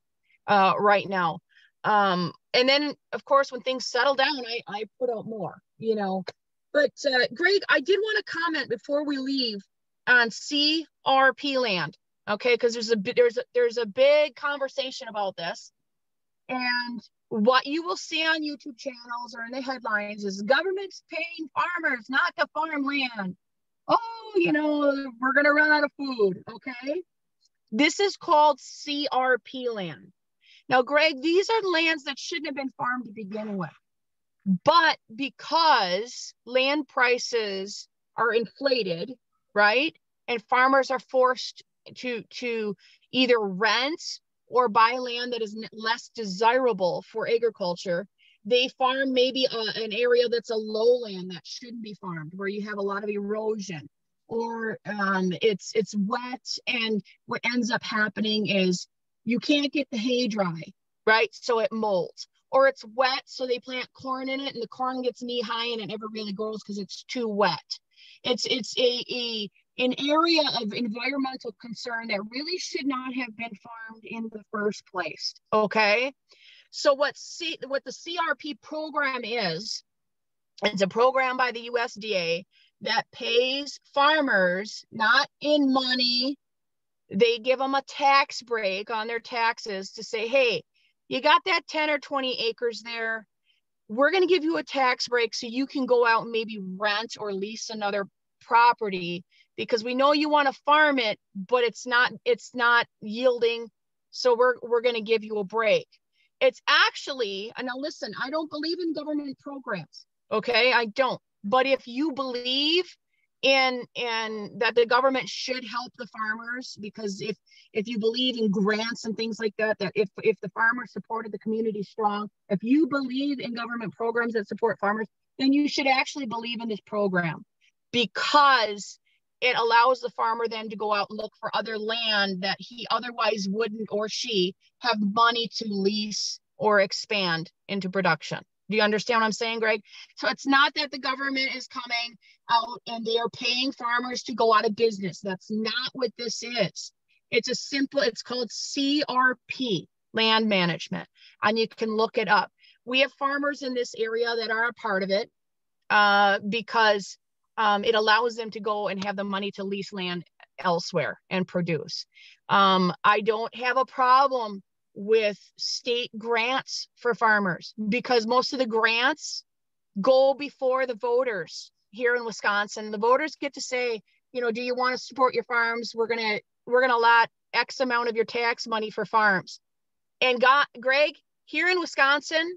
uh, right now. Um, and then of course when things settle down, I, I put out more you know. But uh, Greg, I did want to comment before we leave on CRP land, okay? Because there's a there's a, there's a big conversation about this, and what you will see on YouTube channels or in the headlines is government's paying farmers not to farm land. Oh, you know, we're gonna run out of food, okay? This is called CRP land. Now, Greg, these are lands that shouldn't have been farmed to begin with. But because land prices are inflated, right? And farmers are forced to to either rent or buy land that is less desirable for agriculture, they farm maybe a, an area that's a lowland that shouldn't be farmed, where you have a lot of erosion, or um, it's it's wet, and what ends up happening is you can't get the hay dry, right? So it molds, or it's wet, so they plant corn in it and the corn gets knee high and it never really grows because it's too wet. It's it's a, a an area of environmental concern that really should not have been farmed in the first place. Okay. So what C what the CRP program is, it's a program by the USDA that pays farmers not in money. They give them a tax break on their taxes to say, hey, you got that 10 or 20 acres there. We're going to give you a tax break so you can go out and maybe rent or lease another property because we know you want to farm it, but it's not it's not yielding. So we're we're going to give you a break. It's actually, and now listen, I don't believe in government programs. Okay, I don't. But if you believe in and that the government should help the farmers because if if you believe in grants and things like that that if if the farmers supported the community strong if you believe in government programs that support farmers then you should actually believe in this program because it allows the farmer then to go out and look for other land that he otherwise wouldn't or she have money to lease or expand into production do you understand what I'm saying, Greg? So it's not that the government is coming out and they are paying farmers to go out of business. That's not what this is. It's a simple, it's called CRP, land management, and you can look it up. We have farmers in this area that are a part of it uh, because um, it allows them to go and have the money to lease land elsewhere and produce. Um, I don't have a problem with state grants for farmers because most of the grants go before the voters here in Wisconsin. The voters get to say, you know, do you want to support your farms? We're going to we're to allot X amount of your tax money for farms. And got Greg, here in Wisconsin,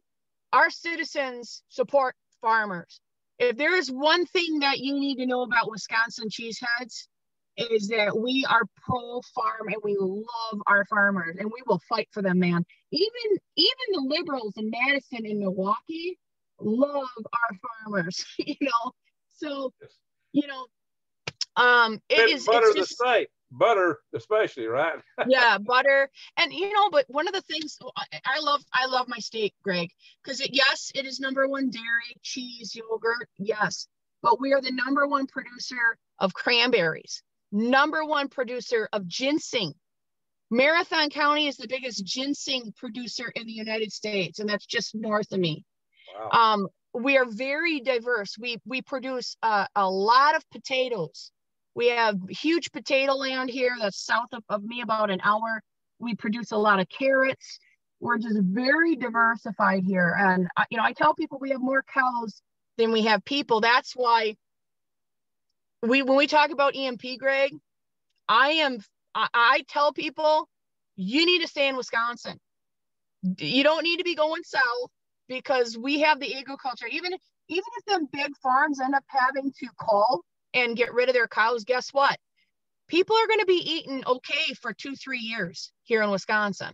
our citizens support farmers. If there is one thing that you need to know about Wisconsin cheeseheads, is that we are pro farm and we love our farmers and we will fight for them, man. Even even the liberals in Madison and Milwaukee love our farmers, you know. So, you know, um, it is butter it's just, the state, butter especially, right? yeah, butter, and you know, but one of the things I, I love, I love my steak, Greg, because it, yes, it is number one dairy, cheese, yogurt, yes, but we are the number one producer of cranberries number one producer of ginseng. Marathon County is the biggest ginseng producer in the United States, and that's just north of me. Wow. Um, we are very diverse. We we produce uh, a lot of potatoes. We have huge potato land here that's south of, of me about an hour. We produce a lot of carrots. We're just very diversified here. And, uh, you know, I tell people we have more cows than we have people. That's why we when we talk about EMP, Greg, I am I, I tell people you need to stay in Wisconsin. You don't need to be going south because we have the agriculture. Even even if them big farms end up having to call and get rid of their cows, guess what? people are going to be eating okay for two, three years here in Wisconsin.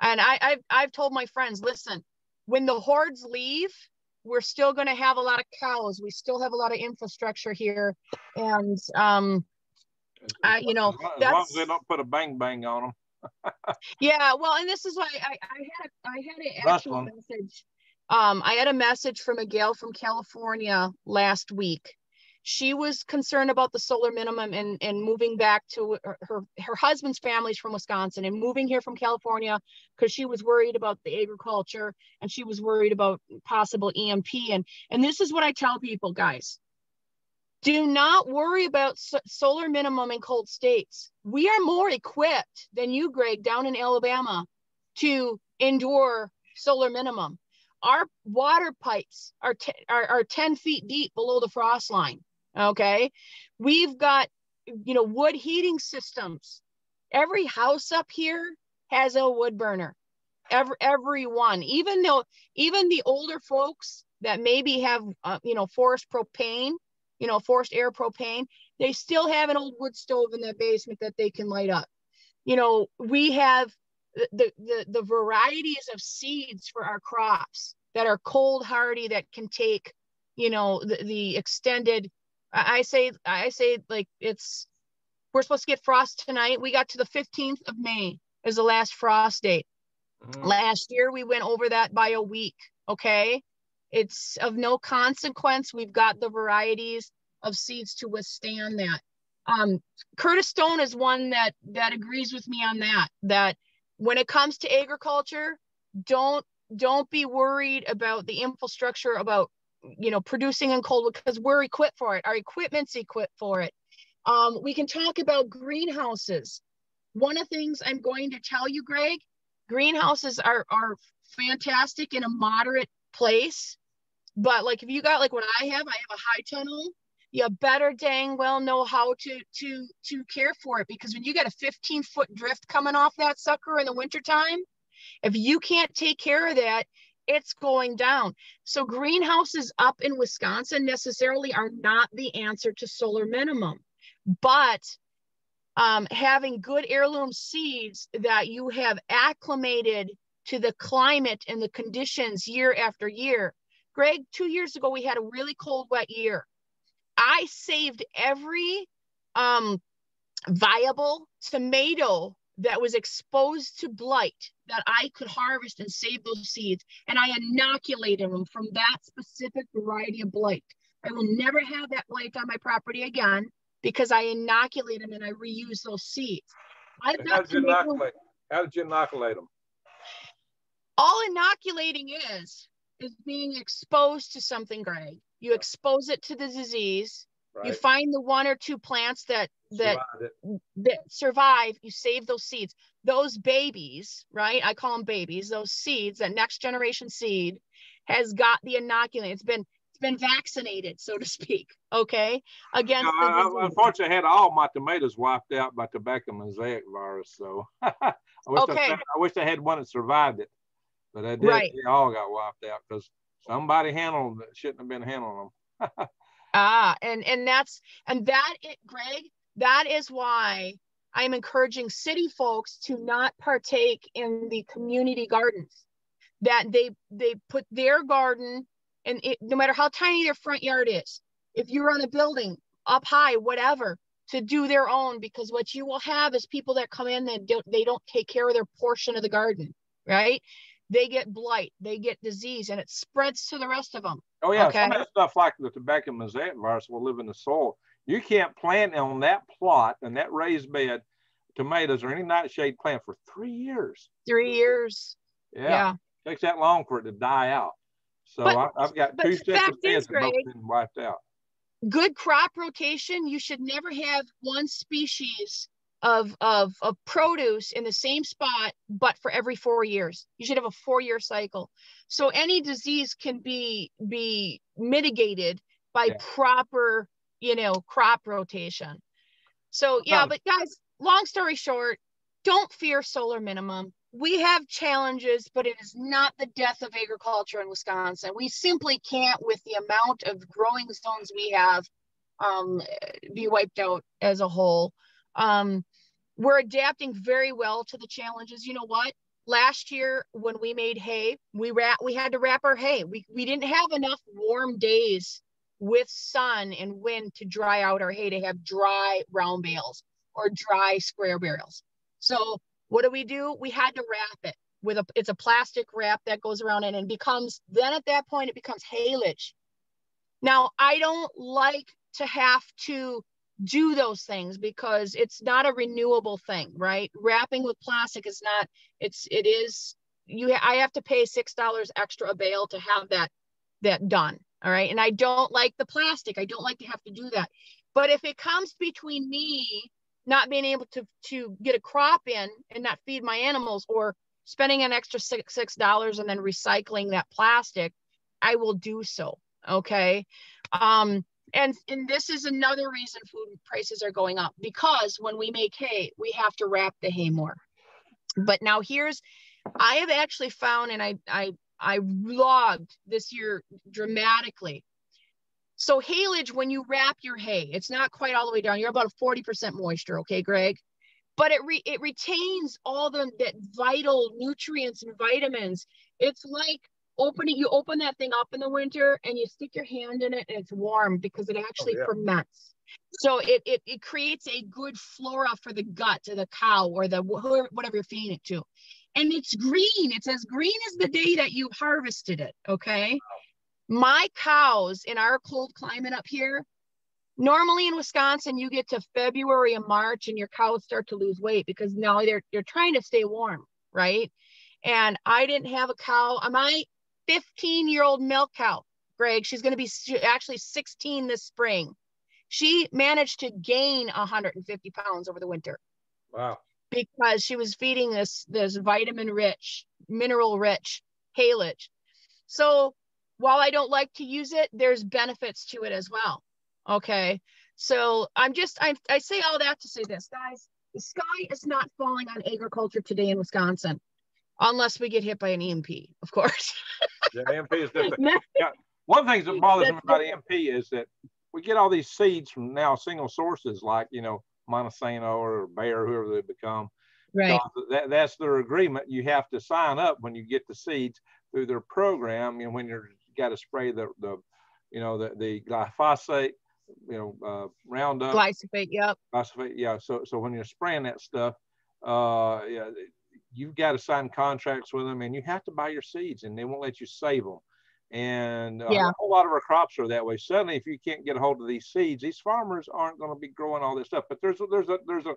And I, I've, I've told my friends, listen, when the hordes leave, we're still going to have a lot of cows. We still have a lot of infrastructure here. And, um, uh, you know, as long as they don't put a bang bang on them. yeah, well, and this is why I, I had I had an actual message. Um, I had a message from a gal from California last week. She was concerned about the solar minimum and, and moving back to her, her, her husband's family's from Wisconsin and moving here from California because she was worried about the agriculture and she was worried about possible EMP. And, and this is what I tell people, guys do not worry about so solar minimum in cold states. We are more equipped than you, Greg, down in Alabama to endure solar minimum. Our water pipes are, are, are 10 feet deep below the frost line. Okay. We've got, you know, wood heating systems. Every house up here has a wood burner. Every, every one, even though, even the older folks that maybe have, uh, you know, forced propane, you know, forced air propane, they still have an old wood stove in that basement that they can light up. You know, we have the, the, the varieties of seeds for our crops that are cold hardy that can take, you know, the, the extended, I say, I say like it's, we're supposed to get frost tonight. We got to the 15th of May is the last frost date. Mm-hmm. Last year we went over that by a week. Okay. It's of no consequence. We've got the varieties of seeds to withstand that. Um, Curtis Stone is one that that agrees with me on that. That when it comes to agriculture, don't don't be worried about the infrastructure about you know producing in cold because we're equipped for it. Our equipment's equipped for it. Um, we can talk about greenhouses. One of the things I'm going to tell you, Greg, greenhouses are are fantastic in a moderate place but like if you got like what I have, I have a high tunnel. You better dang well know how to to to care for it because when you got a 15 foot drift coming off that sucker in the wintertime, if you can't take care of that, it's going down. So greenhouses up in Wisconsin necessarily are not the answer to solar minimum, but um, having good heirloom seeds that you have acclimated to the climate and the conditions year after year Greg, two years ago, we had a really cold, wet year. I saved every um, viable tomato that was exposed to blight that I could harvest and save those seeds. And I inoculated them from that specific variety of blight. I will never have that blight on my property again because I inoculate them and I reuse those seeds. I've got how, did you inoculate? how did you inoculate them? All inoculating is is being exposed to something, Greg. You expose it to the disease. Right. You find the one or two plants that that that survive. You save those seeds. Those babies, right? I call them babies. Those seeds, that next generation seed, has got the inoculant. It's been it's been vaccinated, so to speak. Okay, against. I, unfortunately, I had all my tomatoes wiped out by tobacco mosaic virus. So I wish okay. I, I wish I had one that survived it. But I did. Right. They all got wiped out because somebody handled it shouldn't have been handling them. ah, and and that's and that it, Greg, that is why I'm encouraging city folks to not partake in the community gardens. That they they put their garden and it, no matter how tiny their front yard is, if you're on a building up high, whatever, to do their own because what you will have is people that come in that don't they don't take care of their portion of the garden, right? They get blight, they get disease, and it spreads to the rest of them. Oh yeah, okay? some of that stuff like the tobacco mosaic virus will live in the soil. You can't plant on that plot and that raised bed tomatoes or any nightshade plant for three years. Three years. Yeah. yeah. It takes that long for it to die out. So but, I, have got two sets of beds that both been wiped out. Good crop rotation. You should never have one species of, of, of produce in the same spot, but for every four years. You should have a four year cycle. So any disease can be, be mitigated by yeah. proper, you know, crop rotation. So yeah, but guys, long story short, don't fear solar minimum. We have challenges, but it is not the death of agriculture in Wisconsin. We simply can't, with the amount of growing zones we have, um, be wiped out as a whole. Um, we're adapting very well to the challenges. You know what? Last year when we made hay, we wrap we had to wrap our hay. We we didn't have enough warm days with sun and wind to dry out our hay to have dry round bales or dry square barrels. So what do we do? We had to wrap it with a it's a plastic wrap that goes around it and becomes then at that point it becomes haylage. Now I don't like to have to do those things because it's not a renewable thing, right? Wrapping with plastic is not, it's, it is, you, I have to pay $6 extra a bale to have that, that done. All right. And I don't like the plastic. I don't like to have to do that. But if it comes between me not being able to, to get a crop in and not feed my animals or spending an extra six, six dollars and then recycling that plastic, I will do so. Okay. Um, and and this is another reason food prices are going up because when we make hay we have to wrap the hay more. But now here's i have actually found and i i i logged this year dramatically. So haylage when you wrap your hay it's not quite all the way down. You're about a 40% moisture okay greg? But it re, it retains all the that vital nutrients and vitamins. It's like opening you open that thing up in the winter and you stick your hand in it and it's warm because it oh, actually oh, yeah. ferments. So it, it it creates a good flora for the gut of the cow or the whoever, whatever you're feeding it to. And it's green. It's as green as the day that you harvested it okay? My cows in our cold climate up here normally in wisconsin you get to february and march and your cows start to lose weight because now they're they're trying to stay warm right? And I didn't have a cow. My 15 year old milk cow, Greg. She's going to be actually 16 this spring. She managed to gain 150 pounds over the winter. Wow. Because she was feeding this this vitamin rich, mineral rich haylage. So while I don't like to use it, there's benefits to it as well. Okay. So I'm just I, I say all that to say this, guys. The sky is not falling on agriculture today in Wisconsin unless we get hit by an EMP, of course. yeah, EMP is different. yeah. One thing that bothers me about EMP is that we get all these seeds from now single sources like, you know, Monsanto or Bayer, whoever they become. Right. That, that's their agreement. You have to sign up when you get the seeds through their program. You know, when you're got to spray the, the, you know, the, the glyphosate, you know, uh, Roundup. Glyphosate, yep. Glyphosate, yeah. So, so when you're spraying that stuff, uh, yeah, you've got to sign contracts with them and you have to buy your seeds and they won't let you save them. And uh, yeah. a whole lot of our crops are that way. Suddenly, if you can't get a hold of these seeds, these farmers aren't going to be growing all this stuff. But there's a, there's a there's a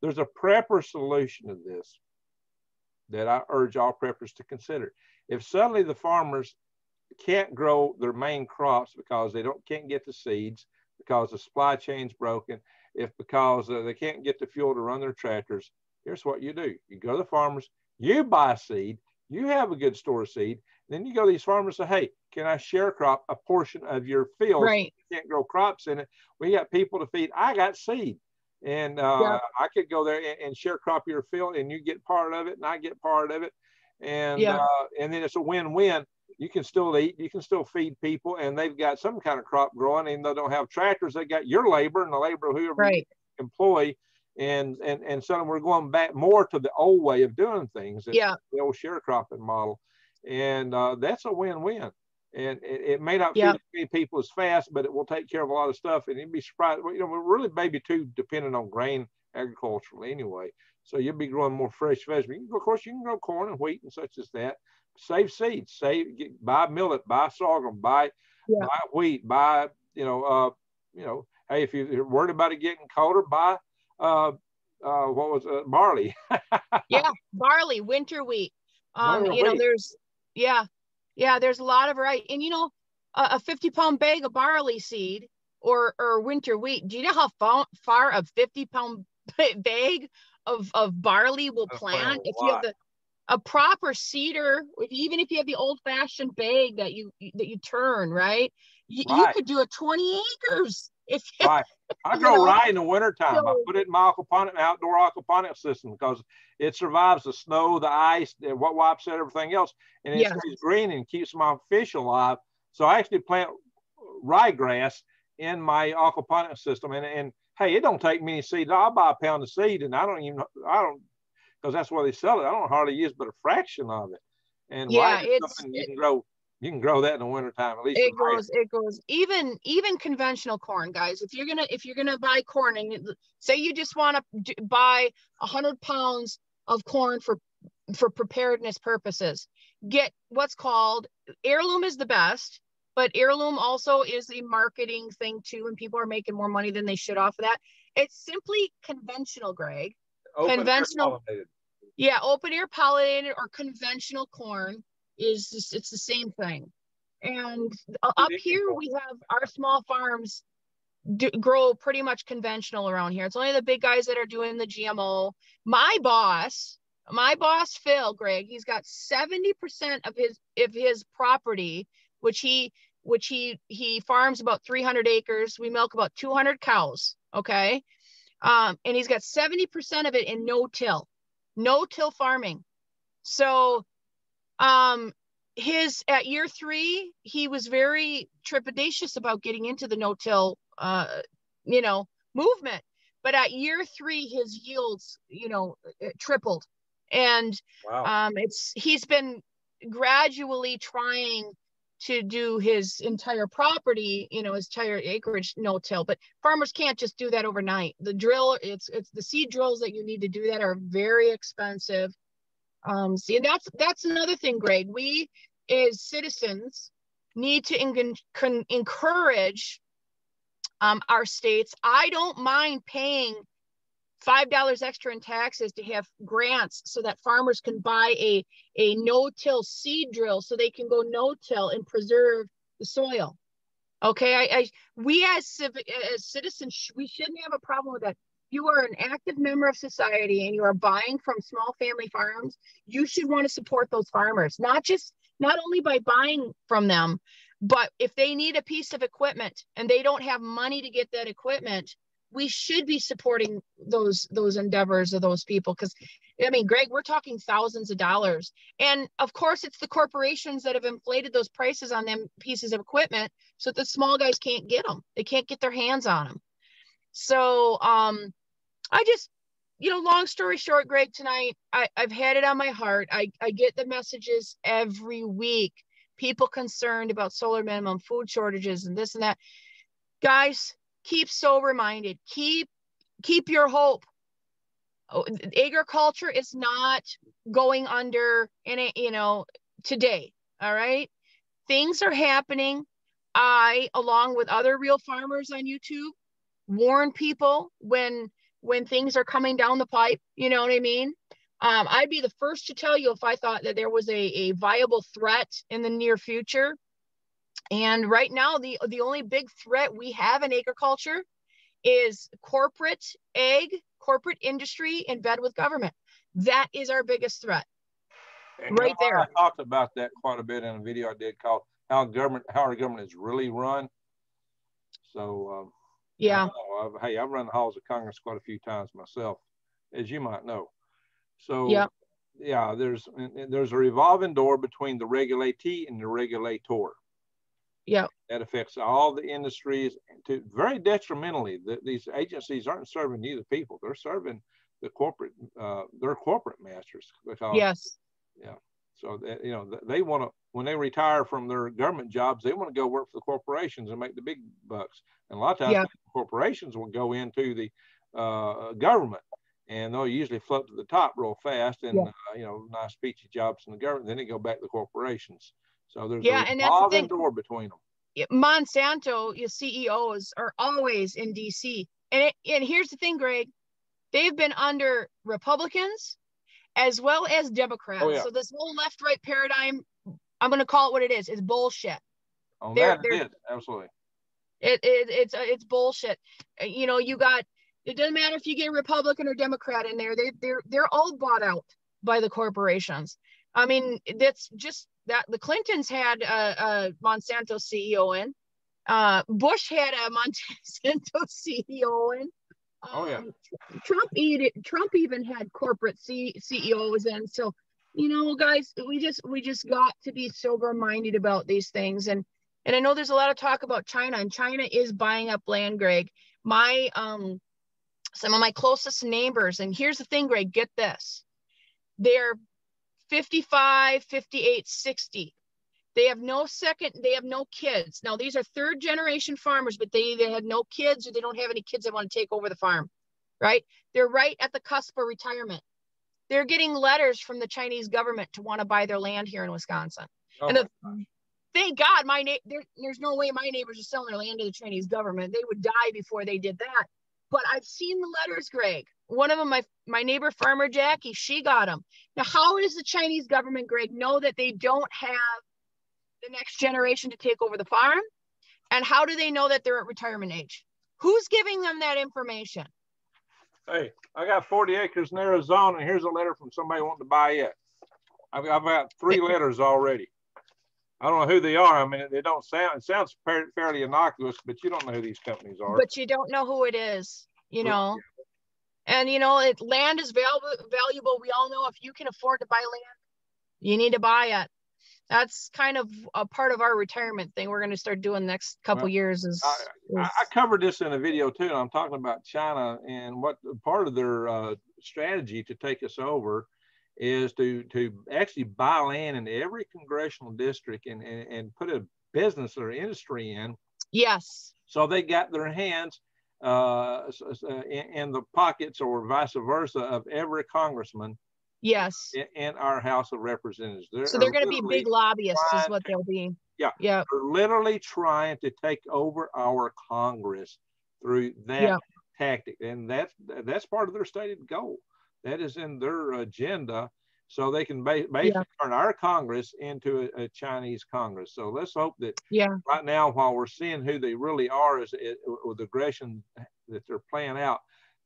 there's a prepper solution to this that I urge all preppers to consider. If suddenly the farmers can't grow their main crops because they don't can't get the seeds because the supply chain's broken, if because uh, they can't get the fuel to run their tractors, here's what you do. You go to the farmers, you buy seed, you have a good store of seed. Then you go to these farmers and say, hey, can I share crop a portion of your field? Right. You can't grow crops in it. We got people to feed. I got seed. And uh, yeah. I could go there and, and, share crop your field and you get part of it and I get part of it. And yeah. uh, and then it's a win-win. You can still eat, you can still feed people, and they've got some kind of crop growing, even though they don't have tractors, they got your labor and the labor of whoever right. you employ and and and so we're going back more to the old way of doing things yeah. the old sharecropping model. And uh, that's a win-win. And it, it may not feed as many people as fast but it will take care of a lot of stuff and you'd be surprised you know we're really maybe too dependent on grain agricultural anyway. So you'll be growing more fresh vegetables. Of course you can grow corn and wheat and such as that. Save seeds save get, buy millet buy sorghum buy yeah. buy wheat buy you know uh you know hey if you're worried about it getting colder buy uh, uh, what was it? barley. yeah, barley, winter wheat. Um, winter you know, there's yeah, yeah, there's a lot of right, and you know, a, a 50 pound bag of barley seed or or winter wheat. Do you know how far, far a 50 pound bag of of barley will plant if you have the a proper seeder even if you have the old fashioned bag that you that you turn right you, right. you could do a 20 acres right. I grow know, rye in the wintertime. So, I put it in my aquaponic, outdoor aquaponic system because it survives the snow, the ice, what wipes out everything else, and it yes. stays green and keeps my fish alive. So I actually plant ryegrass in my aquaponic system, and and hey, it don't take many seeds. I'll buy a pound of seed, and I don't even I don't because that's where they sell it. I don't hardly use but a fraction of it. And yeah, it's you can grow you can grow that in the wintertime at least. It goes, it goes even even conventional corn, guys. If you're gonna if you're gonna buy corn and say you just want to buy a hundred pounds of corn for for preparedness purposes, get what's called heirloom is the best, but heirloom also is a marketing thing too, and people are making more money than they should off of that. It's simply conventional, Greg. Open conventional. Yeah, open ear pollinated or conventional corn is just, it's the same thing. And up here we have our small farms do, grow pretty much conventional around here. It's only the big guys that are doing the GMO. My boss, my boss Phil Greg, he's got 70% of his of his property, which he which he he farms about 300 acres. We milk about 200 cows. Okay. Um, and he's got 70% of it in no-till, no-till farming. So um, his at year three, he was very trepidatious about getting into the no-till, uh, you know, movement. But at year three, his yields, you know, tripled, and wow. um, it's he's been gradually trying to do his entire property, you know, his entire acreage no-till. But farmers can't just do that overnight. The drill, it's it's the seed drills that you need to do that are very expensive. Um, see, that's that's another thing, Greg. We as citizens need to en- encourage um, our states. I don't mind paying five dollars extra in taxes to have grants so that farmers can buy a a no-till seed drill so they can go no-till and preserve the soil. Okay, I, I we as civic as citizens we shouldn't have a problem with that you are an active member of society and you are buying from small family farms, you should want to support those farmers, not just not only by buying from them, but if they need a piece of equipment and they don't have money to get that equipment, we should be supporting those those endeavors of those people because I mean, Greg, we're talking thousands of dollars. And of course, it's the corporations that have inflated those prices on them pieces of equipment so that the small guys can't get them. They can't get their hands on them. So um, I just, you know, long story short, Greg, tonight, I, I've had it on my heart. I, I get the messages every week. People concerned about solar minimum food shortages and this and that. Guys, keep sober minded. Keep keep your hope. Oh, agriculture is not going under in a, you know, today. All right. Things are happening. I, along with other real farmers on YouTube, warn people when when things are coming down the pipe. You know what I mean? Um, I'd be the first to tell you if I thought that there was a, a viable threat in the near future. And right now, the, the only big threat we have in agriculture is corporate ag, corporate industry in bed with government. That is our biggest threat. And right there. I talked about that quite a bit in a video I did called how government how our government is really run. So um, yeah. I've, hey, I've run the halls of Congress quite a few times myself, as you might know. So yeah, yeah, there's there's a revolving door between the regulatee and the regulator. Yeah. That affects all the industries to very detrimentally. The, these agencies aren't serving you, the people; they're serving the corporate, uh, their corporate masters. Because, yes. Yeah. So that, you know they want to when they retire from their government jobs, they want to go work for the corporations and make the big bucks. And a lot of times, yep. Corporations will go into the uh, government, and they'll usually float to the top real fast, and yep. uh, you know, nice speechy jobs in the government. Then they go back to the corporations. So there's yeah, a and that's the thing. door between them. Monsanto, your CEOs are always in DC, and it, and here's the thing, Greg, they've been under Republicans as well as Democrats. Oh, yeah. So this whole left-right paradigm I'm going to call it what it is. is bullshit. Oh, they're, that they're, it is. Absolutely. It, it, it's, it's bullshit. Uh, you know, you got, it doesn't matter if you get a Republican or Democrat in there. They, they're, they're all bought out by the corporations. I mean, that's just that the Clintons had a, a Monsanto CEO in. Uh, Bush had a Monsanto CEO in. Um, oh yeah. Um, Trump, Trump even had corporate C- CEOs in. So you know guys we just we just got to be sober minded about these things and And I know there's a lot of talk about China, and China is buying up land, Greg. My um, some of my closest neighbors, and here's the thing, Greg, get this. They're 55, 58, 60. They have no second, they have no kids. Now, these are third generation farmers, but they either had no kids or they don't have any kids that want to take over the farm, right? They're right at the cusp of retirement. They're getting letters from the Chinese government to want to buy their land here in Wisconsin. Oh and the, thank God my na- there, there's no way my neighbors are selling their land to the Chinese government. They would die before they did that. But I've seen the letters, Greg. One of them, my my neighbor farmer Jackie, she got them. Now, how does the Chinese government, Greg, know that they don't have the next generation to take over the farm? And how do they know that they're at retirement age? Who's giving them that information? Hey, I got 40 acres in Arizona, and here's a letter from somebody wanting to buy it. I've, I've got three letters already. I don't know who they are. I mean, they don't sound, it sounds fairly innocuous, but you don't know who these companies are. But you don't know who it is, you know. And, you know, it, land is valuable, valuable. We all know if you can afford to buy land, you need to buy it that's kind of a part of our retirement thing we're going to start doing next couple well, years is I, is I, covered this in a video too i'm talking about china and what part of their uh, strategy to take us over is to to actually buy land in every congressional district and, and, and put a business or industry in yes so they got their hands uh, in, in the pockets or vice versa of every congressman Yes. In, in our House of Representatives. They're, so they're going to be big lobbyists, is what they'll be. Yeah. Yeah. They're literally trying to take over our Congress through that tactic, and that's that's part of their stated goal. That is in their agenda, so they can ba- basically yeah. turn our Congress into a, a, Chinese Congress. So let's hope that yeah. right now, while we're seeing who they really are, is it, with aggression that they're playing out,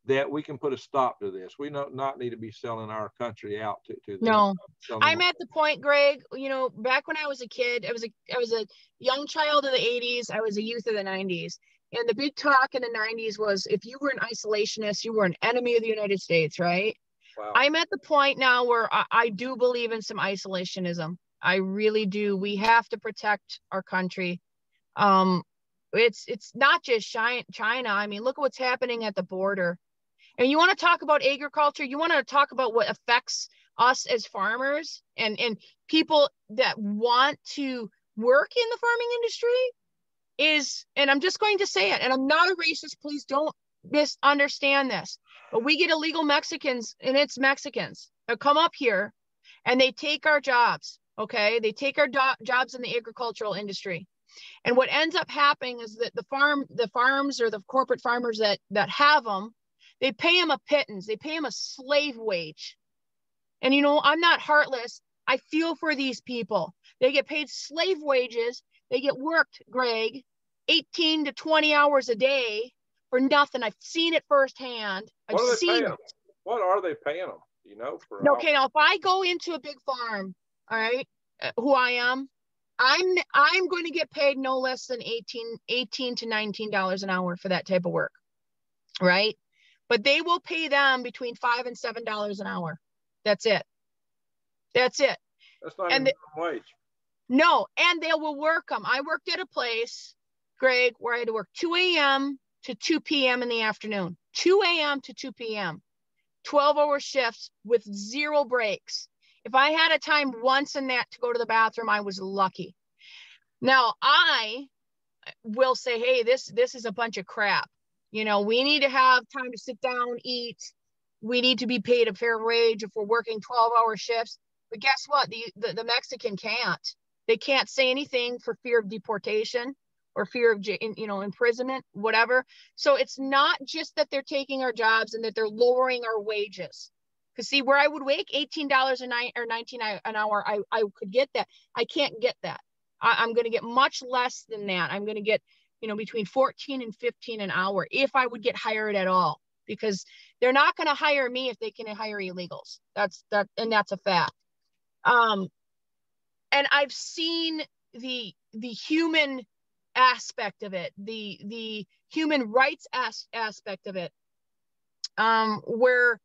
that we can put a stop to this. We not not need to be selling our country out to, to them. no. I'm at the point, Greg. You know, back when I was a kid, I was a I was a young child of the 80s. I was a youth of the 90s. And the big talk in the 90s was if you were an isolationist, you were an enemy of the United States, right? Wow. I'm at the point now where I, I do believe in some isolationism. I really do. We have to protect our country. Um, it's it's not just China. I mean, look at what's happening at the border and you want to talk about agriculture you want to talk about what affects us as farmers and and people that want to work in the farming industry is and i'm just going to say it and i'm not a racist please don't misunderstand this but we get illegal mexicans and it's mexicans that come up here and they take our jobs okay they take our do- jobs in the agricultural industry and what ends up happening is that the farm the farms or the corporate farmers that that have them they pay them a pittance, they pay them a slave wage. And you know, I'm not heartless. I feel for these people. They get paid slave wages, they get worked, Greg, 18 to 20 hours a day for nothing. I've seen it firsthand. I've seen it. What are they paying them? You know, for okay. Now, if I go into a big farm, all right, uh, who I am, I'm I'm going to get paid no less than 18 18 to 19 dollars an hour for that type of work, right? but they will pay them between five and seven dollars an hour. That's it. That's it. That's not and even the, wage. No, and they will work them. I worked at a place, Greg, where I had to work 2 a.m. to 2 p.m. in the afternoon. 2 a.m. to 2 p.m. 12 hour shifts with zero breaks. If I had a time once in that to go to the bathroom, I was lucky. Now I will say, hey, this this is a bunch of crap. You know, we need to have time to sit down, eat. We need to be paid a fair wage if we're working 12 hour shifts. But guess what? The, the, the Mexican can't. They can't say anything for fear of deportation or fear of you know imprisonment whatever. So it's not just that they're taking our jobs and that they're lowering our wages. Because see where i would make $18 a night or 19 an hour i, I could get that. I can't get that. I, i'm going to get much less than that. I'm going to get you know, between 14 and 15 an hour if I would get hired at all, because they're not going to hire me if they can hire illegals. That's that, and that's a fact. Um, and I've seen the the human aspect of it, the the human rights as, aspect of it, um, where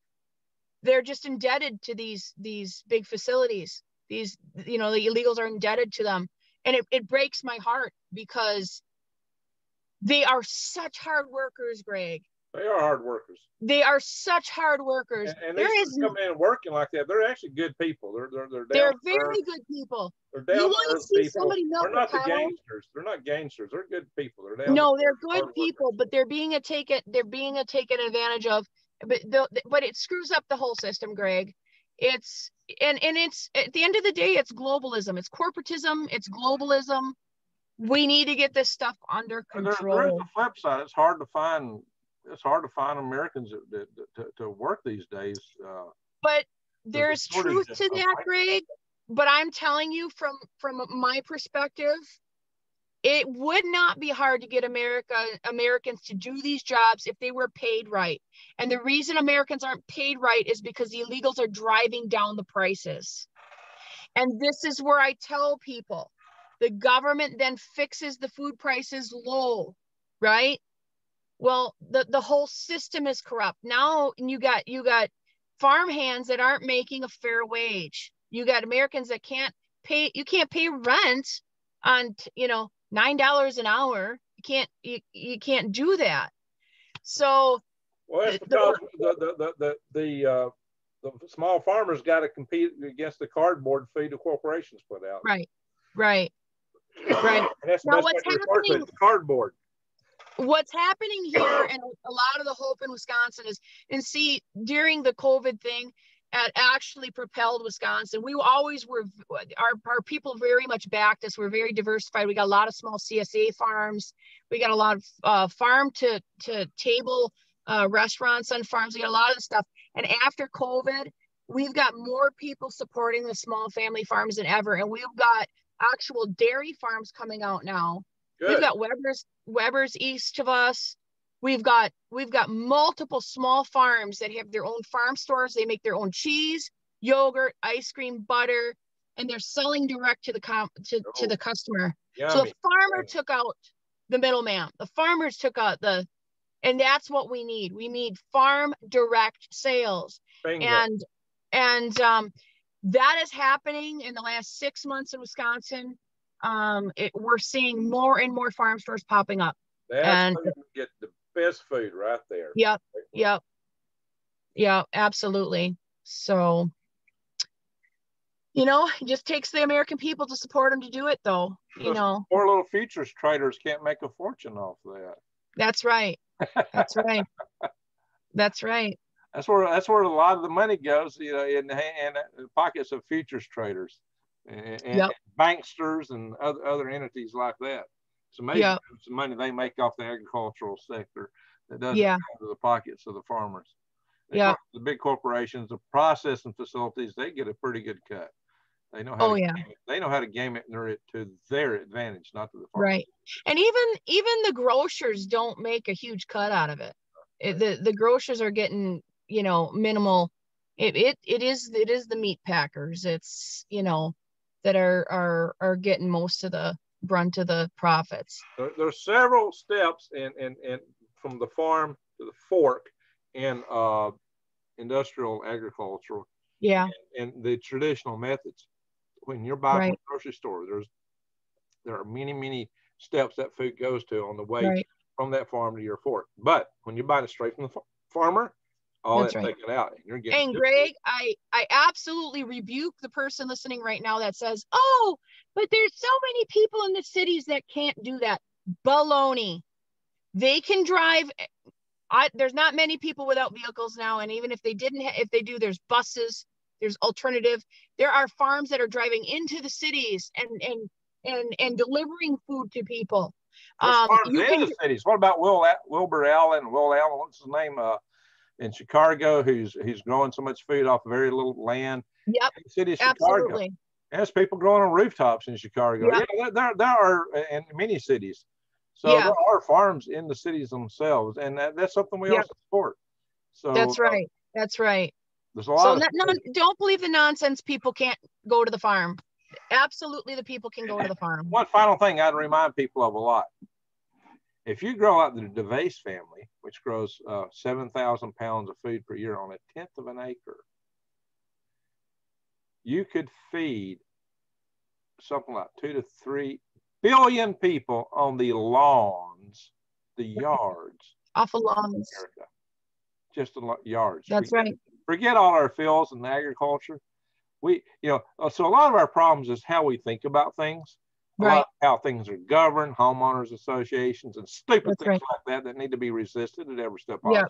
they're just indebted to these these big facilities. These you know the illegals are indebted to them and it, it breaks my heart because they are such hard workers, Greg. They are hard workers. They are such hard workers. And, and there is come in working like that. They're actually good people. They're they're they're, they're very good people. They're down you want to see people. somebody They're not the gangsters. They're not gangsters. They're good people. They're down no, they're good people, workers. but they're being a taken they're being a taken advantage of. But but it screws up the whole system, Greg. It's and and it's at the end of the day, it's globalism. It's corporatism. It's globalism. We need to get this stuff under control. There, there's the flip side. It's hard to find it's hard to find Americans that, that, to, to work these days. Uh, but there's truth to that, Greg. But I'm telling you from from my perspective, it would not be hard to get America Americans to do these jobs if they were paid right. And the reason Americans aren't paid right is because the illegals are driving down the prices. And this is where I tell people the government then fixes the food prices low, right? Well the the whole system is corrupt now you got you got farm hands that aren't making a fair wage you got americans that can't pay you can't pay rent on you know nine dollars an hour you can't you, you can't do that so well that's because the the the the, the uh the small farmers got to compete against the cardboard feed the corporations put out. Right, right, right. And that's now, what's happening? cardboard what's happening here and a lot of the hope in wisconsin is and see during the covid thing it actually propelled wisconsin. We always were our, our people very much backed us. We're very diversified. We got a lot of small csa farms. We got a lot of uh, farm to to table uh, restaurants on farms. We got a lot of stuff. And after covid we've got more people supporting the small family farms than ever. And we've got actual dairy farms coming out now. Good. We've got Weber's Weber's east of us. We've got we've got multiple small farms that have their own farm stores. They make their own cheese, yogurt, ice cream, butter, and they're selling direct to the com- to, oh, to the customer. Yummy. So the farmer took out the middleman. The farmers took out the and that's what we need. We need farm direct sales. Bingo. And and um, that is happening in the last six months in Wisconsin um, it, we're seeing more and more farm stores popping up. That's and get the best food right there. Yep. Yep. Yeah, absolutely. So, you know, it just takes the American people to support them to do it, though. You Those know, poor little futures traders can't make a fortune off that. That's right. That's right. That's right. That's where that's where a lot of the money goes, you know, in the, in the pockets of futures traders and, yep. banksters and other, other entities like that. It's amazing yep. the money they make off the agricultural sector that doesn't yeah. go to the pockets of the farmers. Yeah. The big corporations, the processing facilities, they get a pretty good cut. They know how oh, to yeah. It. They know how to game it to their advantage, not to the farmers. Right. And even even the grocers don't make a huge cut out of it. it the the grocers are getting, you know, minimal it, it it is it is the meat packers. It's, you know, that are are are getting most of the brunt of the profits. There, there are several steps in, in, in from the farm to the fork in uh, industrial agriculture. Yeah. And, and, the traditional methods. When you're buying right. from a grocery store, there's there are many, many steps that food goes to on the way right. from that farm to your fork. But when you're buying it straight from the farmer, all That's that right. taken out. And you're getting and Greg, I I absolutely rebuke the person listening right now that says, "Oh, but there's so many people in the cities that can't do that." Baloney. They can drive. I, there's not many people without vehicles now, and even if they didn't, ha- if they do, there's buses. There's alternative. There are farms that are driving into the cities and and and and delivering food to people. Um, you can, the cities. What about Will Wilbur Allen? Will Allen, what's his name? Uh, in Chicago who's who's growing so much food off very little land. Yep. the city of Absolutely. Chicago. There's people growing on rooftops in Chicago. Yep. Yeah, there, there are in many cities. So yeah. there are farms in the cities themselves, and that, that's something we yep. also support. So that's uh, right. Uh, that's right. There's a lot. So no, don't believe the nonsense. People can't go to the farm. Absolutely, the people can go to the farm. One final thing I'd remind people of a lot. If you grow out the Dervaes family, which grows uh, 7,000 pounds of food per year on a tenth of an acre, you could feed something like two to three billion people on the lawns, the yards. Off of lawns. America. Just the yards. That's forget, right. Forget all our fields and agriculture. We, you know, uh, so a lot of our problems is how we think about things. Right. how things are governed, homeowners associations, and stupid That's things right. like that that need to be resisted at every step Yeah. possible.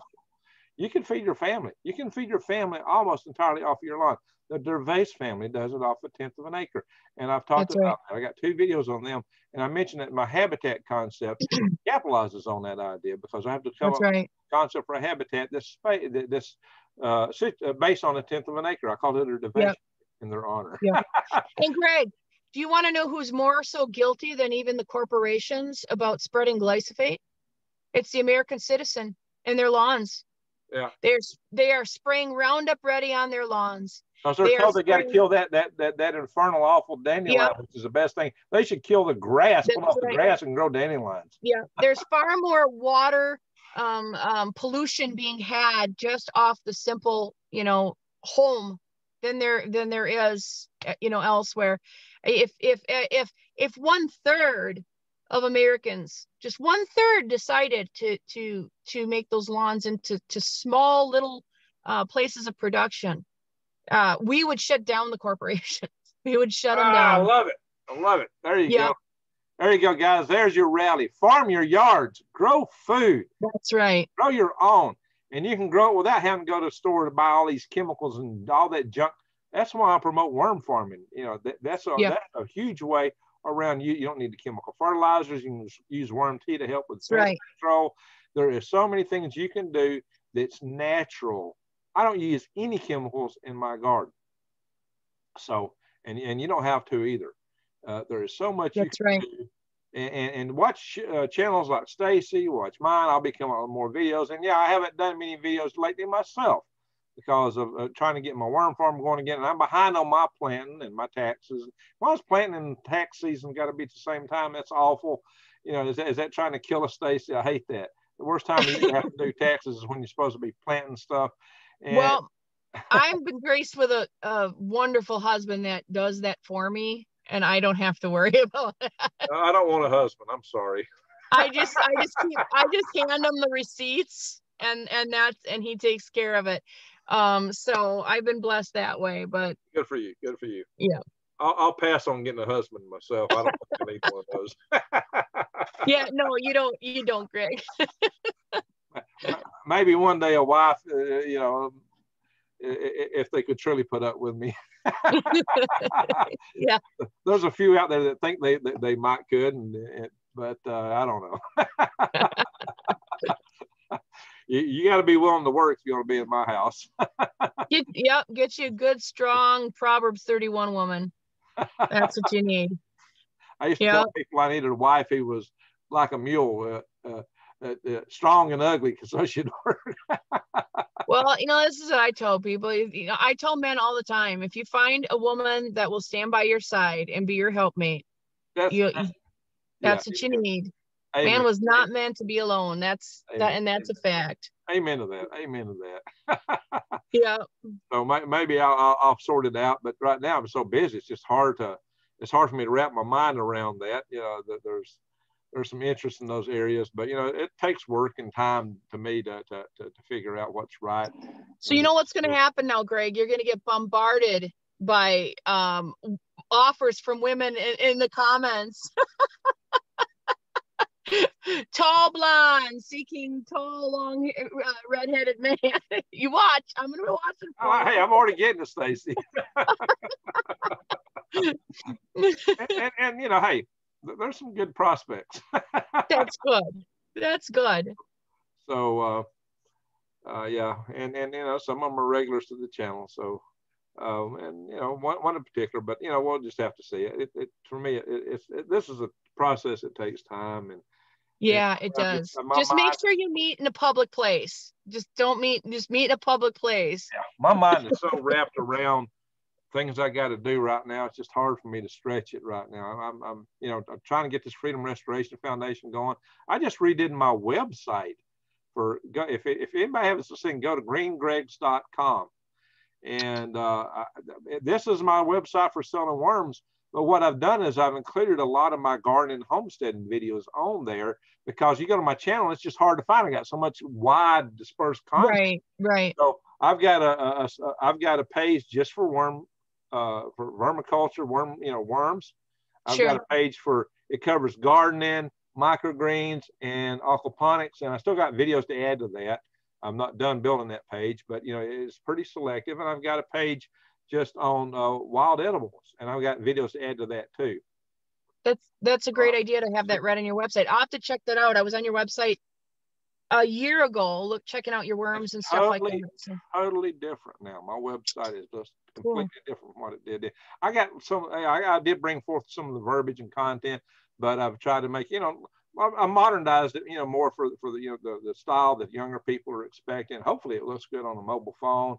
You can feed your family. You can feed your family almost entirely off your lawn. The Dervaes family does it off a tenth of an acre. And I've talked That's about that. I got two videos on them. And I mentioned that my habitat concept capitalizes on that idea because I have to come That's up with a concept for a habitat that's spa- that- this uh, uh, based on a tenth of an acre. I call it a division Yep. in their honor. Yeah. And Greg, do you want to know who's more so guilty than even the corporations about spreading glyphosate? It's the American citizen and their lawns. Yeah. They're they are spraying Roundup Ready on their lawns. Because they're They told they got to kill that that that that infernal awful dandelion, Yep. which is the best thing. They should kill the grass, pull That's off the grass, and grow dandelions. Yeah, there's far more water um, um, pollution being had just off the simple, you know, home than there than there is, uh, you know, elsewhere. If if uh, if if one third of Americans, just one third, decided to to to make those lawns into to small little uh, places of production, uh, we would shut down the corporations. We would shut them Ah, I love it. I love it. There you Yeah. go. There you go, guys. There's your rally. Farm your yards. Grow food. That's right. Grow your own, and you can grow it without having to go to the store to buy all these chemicals and all that junk. That's why I promote worm farming. You know, that, that's a that's a huge way around you. You don't need the chemical fertilizers. You can use worm tea to help with That's right. control. There is so many things you can do that's natural. I don't use any chemicals in my garden. So, and, and you don't have to either. Uh, there is so much That's you can right. do. And, and, watch uh, channels like Stacy, watch mine. I'll be coming out with more videos. And yeah, I haven't done many videos lately myself because of uh, trying to get my worm farm going again. And I'm behind on my planting and my taxes. When I was planting and tax season got to be at the same time. That's awful. You know, is that, is that trying to kill us, Stacy? I hate that. The worst time you have to do taxes is when you're supposed to be planting stuff. And Well, I've been graced with a, a wonderful husband that does that for me, and I don't have to worry about it. I don't want a husband. I'm sorry. I just, I just, keep, I just hand him the receipts, and and that's and he takes care of it. Um, so I've been blessed that way. But Good for you. Good for you. Yeah. I'll, I'll pass on getting a husband myself. I don't I need one of those. yeah, no, you don't, you don't, Greg. Maybe one day a wife, uh, you know, if they could truly put up with me. Yeah. There's a few out there that think they they, they might could, and, and but uh, I don't know. you you got to be willing to work if you want to be in my house. Get, yep, get you a good, strong Proverbs 31 woman. That's what you need. I used to Yeah. tell people I needed a wife who was like a mule, uh, uh, uh, uh, strong and ugly, because so she'd work. Well, you know, this is what I tell people. You know, I tell men all the time: if you find a woman that will stand by your side and be your helpmate, That's, you, that's, that's yeah, what you need. amen. Man was not meant to be alone. That's that, and that's a fact. Amen to that. Amen to that. Yeah, so may, maybe I'll, I'll, I'll sort it out. But right now I'm so busy. It's just hard to. It's hard for me to wrap my mind around that. You know, that there's there's some interest in those areas, but you know, it takes work and time to me to to, to, to figure out what's right. So you know what's going to happen now, Greg? You're going to get bombarded by um, offers from women in, in the comments. tall blonde seeking tall long uh, redheaded man. you watch. I'm going to be watching. for Oh, hey, I'm already getting it, Stacy. and, and, and you know, hey, there's some good prospects. That's good. That's good. so uh, uh, yeah, and and you know, some of them are regulars to the channel. So um, and you know, one, one in particular, but you know, we'll just have to see it. it, it for me, it, it's it, this is a process that takes time and Yeah, it I does. just- my Just make sure you meet in a public place. Just don't meet. Just meet in a public place. Yeah, my mind is so wrapped around things I got to do right now. It's just hard for me to stretch it right now. I'm, I'm, you know, I'm trying to get this Freedom Restoration Foundation going. I just redid my website for if if anybody has this thing, go to greengregs.com. And uh, I, this is my website for selling worms. But what I've done is I've included a lot of my gardening homesteading videos on there because you go to my channel, it's just hard to find. I got so much wide dispersed content. Right, right. So I've got a, a, a I've got a page just for worm uh, for vermiculture, worm, you know, worms. I've sure. got a page for it covers gardening, microgreens, and aquaponics, and I still got videos to add to that. I'm not done building that page, but you know it's pretty selective. And I've got a page just on uh, wild edibles, and I've got videos to add to that too. That's that's a great uh, idea to have that read on your website. I'll have to check that out. I was on your website a year ago, look checking out your worms and stuff totally, like that. Totally different now. My website is just completely cool. different from what it did. I got some. Eh, I, I did bring forth some of the verbiage and content, but I've tried to make you know I modernized it, you know, more for for the you know the, the style that younger people are expecting. Hopefully, it looks good on a mobile phone.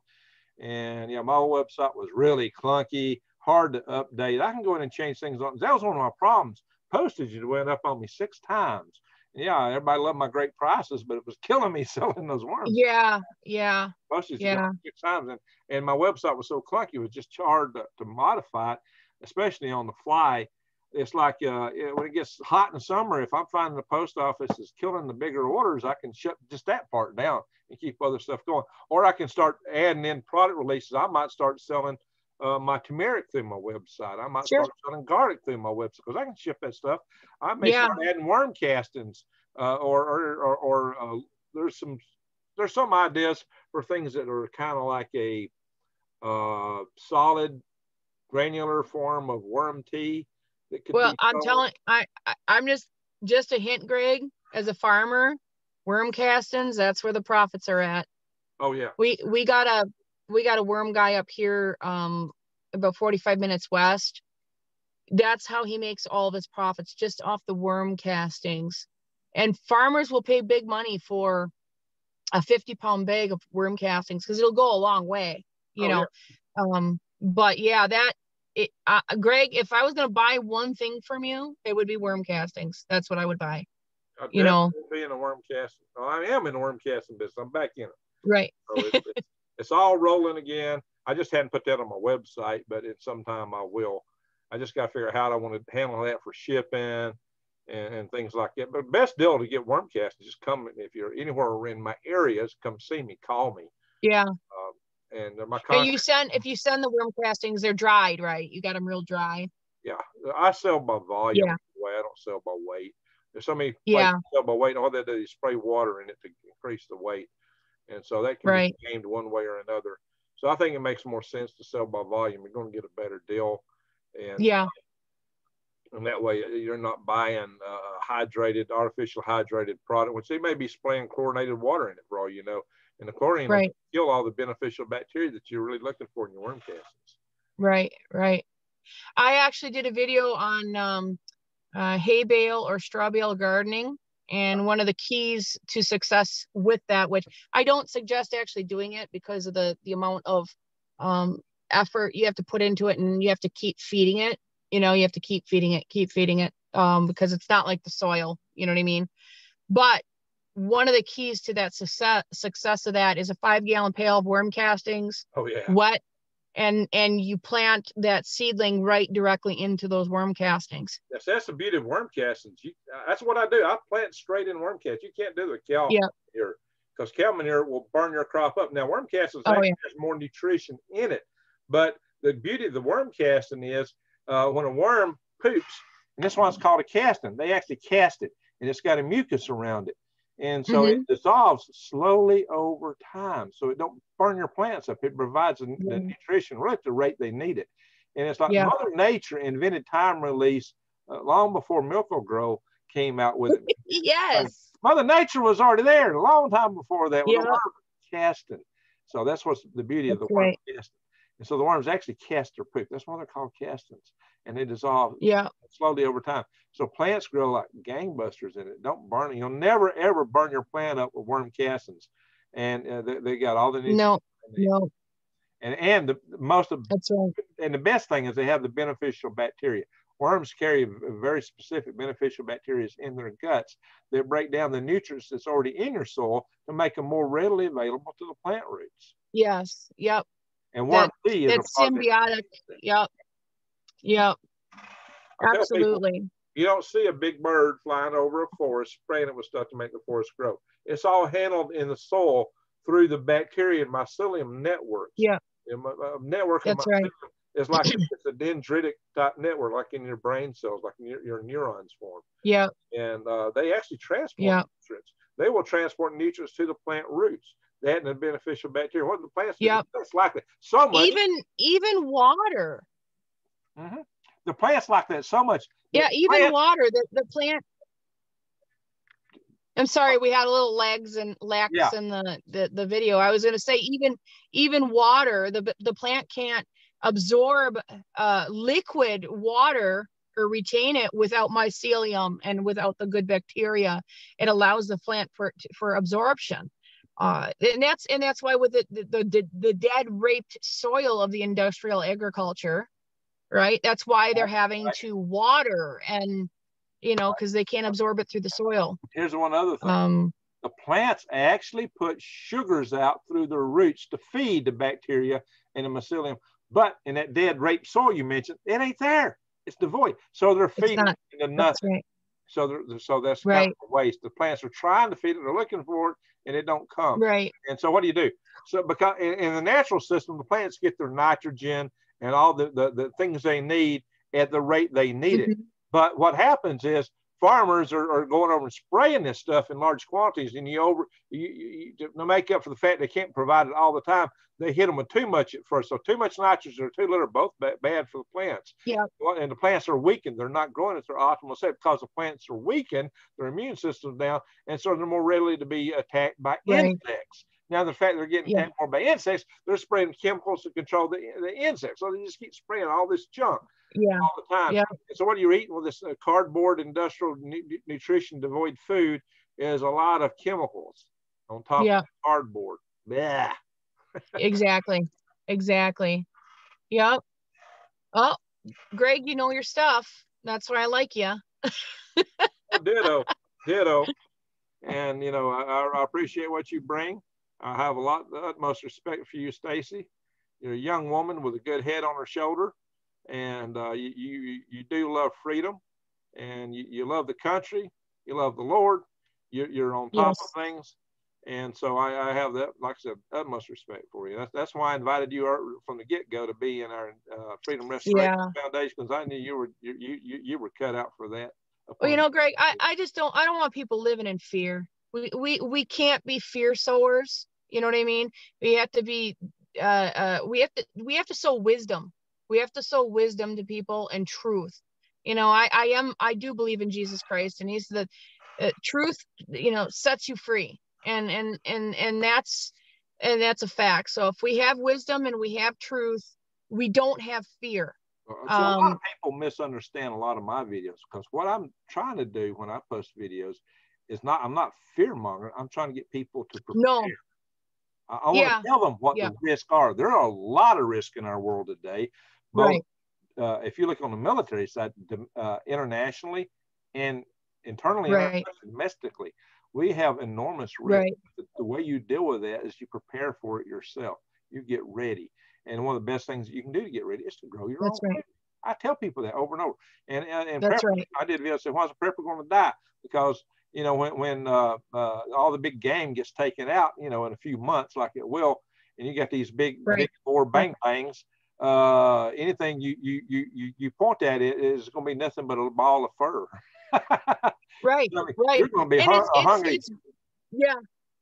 And yeah, my website was really clunky, hard to update. I can go in and change things on. That was one of my problems. Postage went up on me six times. Yeah, everybody loved my great prices, but it was killing me selling those worms. Yeah, yeah. Yeah. six times, and and my website was so clunky. It was just hard to, to modify it, especially on the fly it's like uh, when it gets hot in the summer, if I'm finding the post office is killing the bigger orders, I can shut just that part down and keep other stuff going. Or I can start adding in product releases. I might start selling uh, my turmeric through my website. I might sure. start selling garlic through my website because I can ship that stuff. I may yeah. start adding worm castings uh, or or, or, or uh, there's some there's some ideas for things that are kind of like a uh, solid granular form of worm tea that could well i'm telling I, I i'm just just a hint greg as a farmer worm castings that's where the profits are at oh yeah we we got a we got a worm guy up here um about 45 minutes west that's how he makes all of his profits just off the worm castings and farmers will pay big money for a 50 pound bag of worm castings because it'll go a long way you oh, know yeah. um but yeah that it, uh, Greg, if I was going to buy one thing from you, it would be worm castings. That's what I would buy. I'd you know, be in a worm casting. Well, I am in the worm casting business. I'm back in it. Right. So it's, it's, all rolling again. I just hadn't put that on my website, but at some time I will. I just got to figure out how I want to handle that for shipping and, and things like that. But best deal to get worm casting, just come if you're anywhere in my areas, come see me, call me. Yeah. Um, and my contract, you send if you send the worm castings, they're dried, right? You got them real dry. Yeah, I sell by volume. Yeah. Way I don't sell by weight. There's so many yeah. sell by weight. All that. they do is spray water in it to increase the weight, and so that can right. be gained one way or another. So I think it makes more sense to sell by volume. You're going to get a better deal, and yeah, and that way you're not buying uh, hydrated, artificial hydrated product, which they may be spraying chlorinated water in it for all you know and the chlorine right. will kill all the beneficial bacteria that you're really looking for in your worm castings. Right, right. I actually did a video on um, uh, hay bale or straw bale gardening. And one of the keys to success with that, which I don't suggest actually doing it because of the, the amount of um, effort you have to put into it and you have to keep feeding it. You know, you have to keep feeding it, keep feeding it um, because it's not like the soil. You know what I mean? But one of the keys to that success success of that is a five gallon pail of worm castings. Oh yeah. Wet, and and you plant that seedling right directly into those worm castings. Yes, that's the beauty of worm castings. You, that's what I do. I plant straight in worm castings. You can't do the cow yeah. manure because cow manure will burn your crop up. Now worm castings oh, actually yeah. has more nutrition in it, but the beauty of the worm casting is uh, when a worm poops, and this one's called a casting. They actually cast it, and it's got a mucus around it. And so mm-hmm. it dissolves slowly over time. So it don't burn your plants up. It provides the, mm-hmm. the nutrition right at the rate they need it. And it's like yeah. Mother Nature invented time release uh, long before Miracle-Gro came out with it. yes. Mother Nature was already there a long time before that with yeah. the worm casting. So that's what's the beauty that's of the worm casting. And so the worms actually cast their poop. That's why they're called castings. And they dissolve yeah. slowly over time. So plants grow like gangbusters in it. Don't burn it. You'll never ever burn your plant up with worm castings. And uh, they, they, got all the No, no. And and the most of that's right. And the best thing is they have the beneficial bacteria. Worms carry very specific beneficial bacteria in their guts that break down the nutrients that's already in your soil to make them more readily available to the plant roots. Yes. Yep. And worm that, is symbiotic. Yep. Yep. Absolutely. People, you don't see a big bird flying over a forest spraying it with stuff to make the forest grow. It's all handled in the soil through the bacteria and mycelium networks. Yeah. Uh, network That's right. is like it's a dendritic type network, like in your brain cells, like your, your neurons form. Yeah. And uh, they actually transport yeah. nutrients. They will transport nutrients to the plant roots. That and the beneficial bacteria. What the plants yeah. That's like that. So much. Even even water. Mm-hmm. The plants like that so much. Yeah, even plant, water. The, the plant I'm sorry, we had a little legs and lax yeah. in the, the the video. I was going to say even even water, the the plant can't absorb uh, liquid water or retain it without mycelium and without the good bacteria. It allows the plant for for absorption. Uh, and that's and that's why with the, the the the dead raped soil of the industrial agriculture, right? That's why they're having to water and you know, because they can't absorb it through the soil. Here's one other thing. Um, the plants actually put sugars out through their roots to feed the bacteria and the mycelium. But in that dead rape soil you mentioned, it ain't there. It's devoid. So they're feeding the nothing. Right. So so that's right. kind of waste. The plants are trying to feed it, they're looking for it, and it don't come. Right. And so what do you do? So because in, in the natural system, the plants get their nitrogen and all the, the, the things they need at the rate they need mm-hmm. it. But what happens is farmers are, are going over and spraying this stuff in large quantities, and you over you, you, you, to make up for the fact they can't provide it all the time. They hit them with too much at first. So too much nitrogen or too little are both bad for the plants. Yeah. And the plants are weakened. They're not growing at their optimal state because the plants are weakened. Their immune system's down, and so they're more readily to be attacked by right. insects. Now the fact they're getting yeah. attacked more by insects, they're spraying chemicals to control the, the insects. So they just keep spraying all this junk yeah. all the time. Yeah. So what you're eating with this uh, cardboard industrial nu- nutrition devoid food is a lot of chemicals on top yeah. of cardboard. Yeah. exactly. Exactly. Yep. Oh, Greg, you know your stuff. That's why I like you. ditto, ditto. And you know, I, I, appreciate what you bring. I have a lot, the utmost respect for you, Stacy. You're a young woman with a good head on her shoulder and uh, you, you, you do love freedom and you, you love the country, you love the Lord, you, you're on top yes. of things. And so I, I, have that, like I said, utmost respect for you. That's, that's why I invited you from the get go to be in our uh, Freedom Restoration yeah. Foundation because I knew you were you, you you were cut out for that. Well, you know, Greg, I, I just don't I don't want people living in fear. We we we can't be fear sowers. You know what I mean? We have to be uh, uh we have to we have to sow wisdom. We have to sow wisdom to people and truth. You know i i am i do believe in jesus christ and he's the uh, truth you know sets you free. And and and and that's and that's a fact. So if we have wisdom and we have truth we don't have fear. So um, a lot of um, people misunderstand a lot of my videos because what i'm trying to do when i post videos is not i'm not fear monger i'm trying to get people to prepare. no I, I want to tell them what yeah. the risks are. There are a lot of risk in our world today both right. uh, if you look on the military side, uh, internationally and internally right. and domestically, we have enormous risk. Right. The, the, way you deal with that is you prepare for it yourself. You get ready, and one of the best things you can do to get ready is to grow your That's own. Right. I tell people that over and over. And and, and That's prepper, right. I did a video say, why's a prepper going to die? Because you know when when uh, uh, all the big game gets taken out, you know, in a few months, like it will, and you got these big right. big four bang bangs uh, anything you, you you you point at it is going to be nothing but a ball of fur. right, I mean, right. You're going to be hung, it's, it's, hungry. It's, yeah.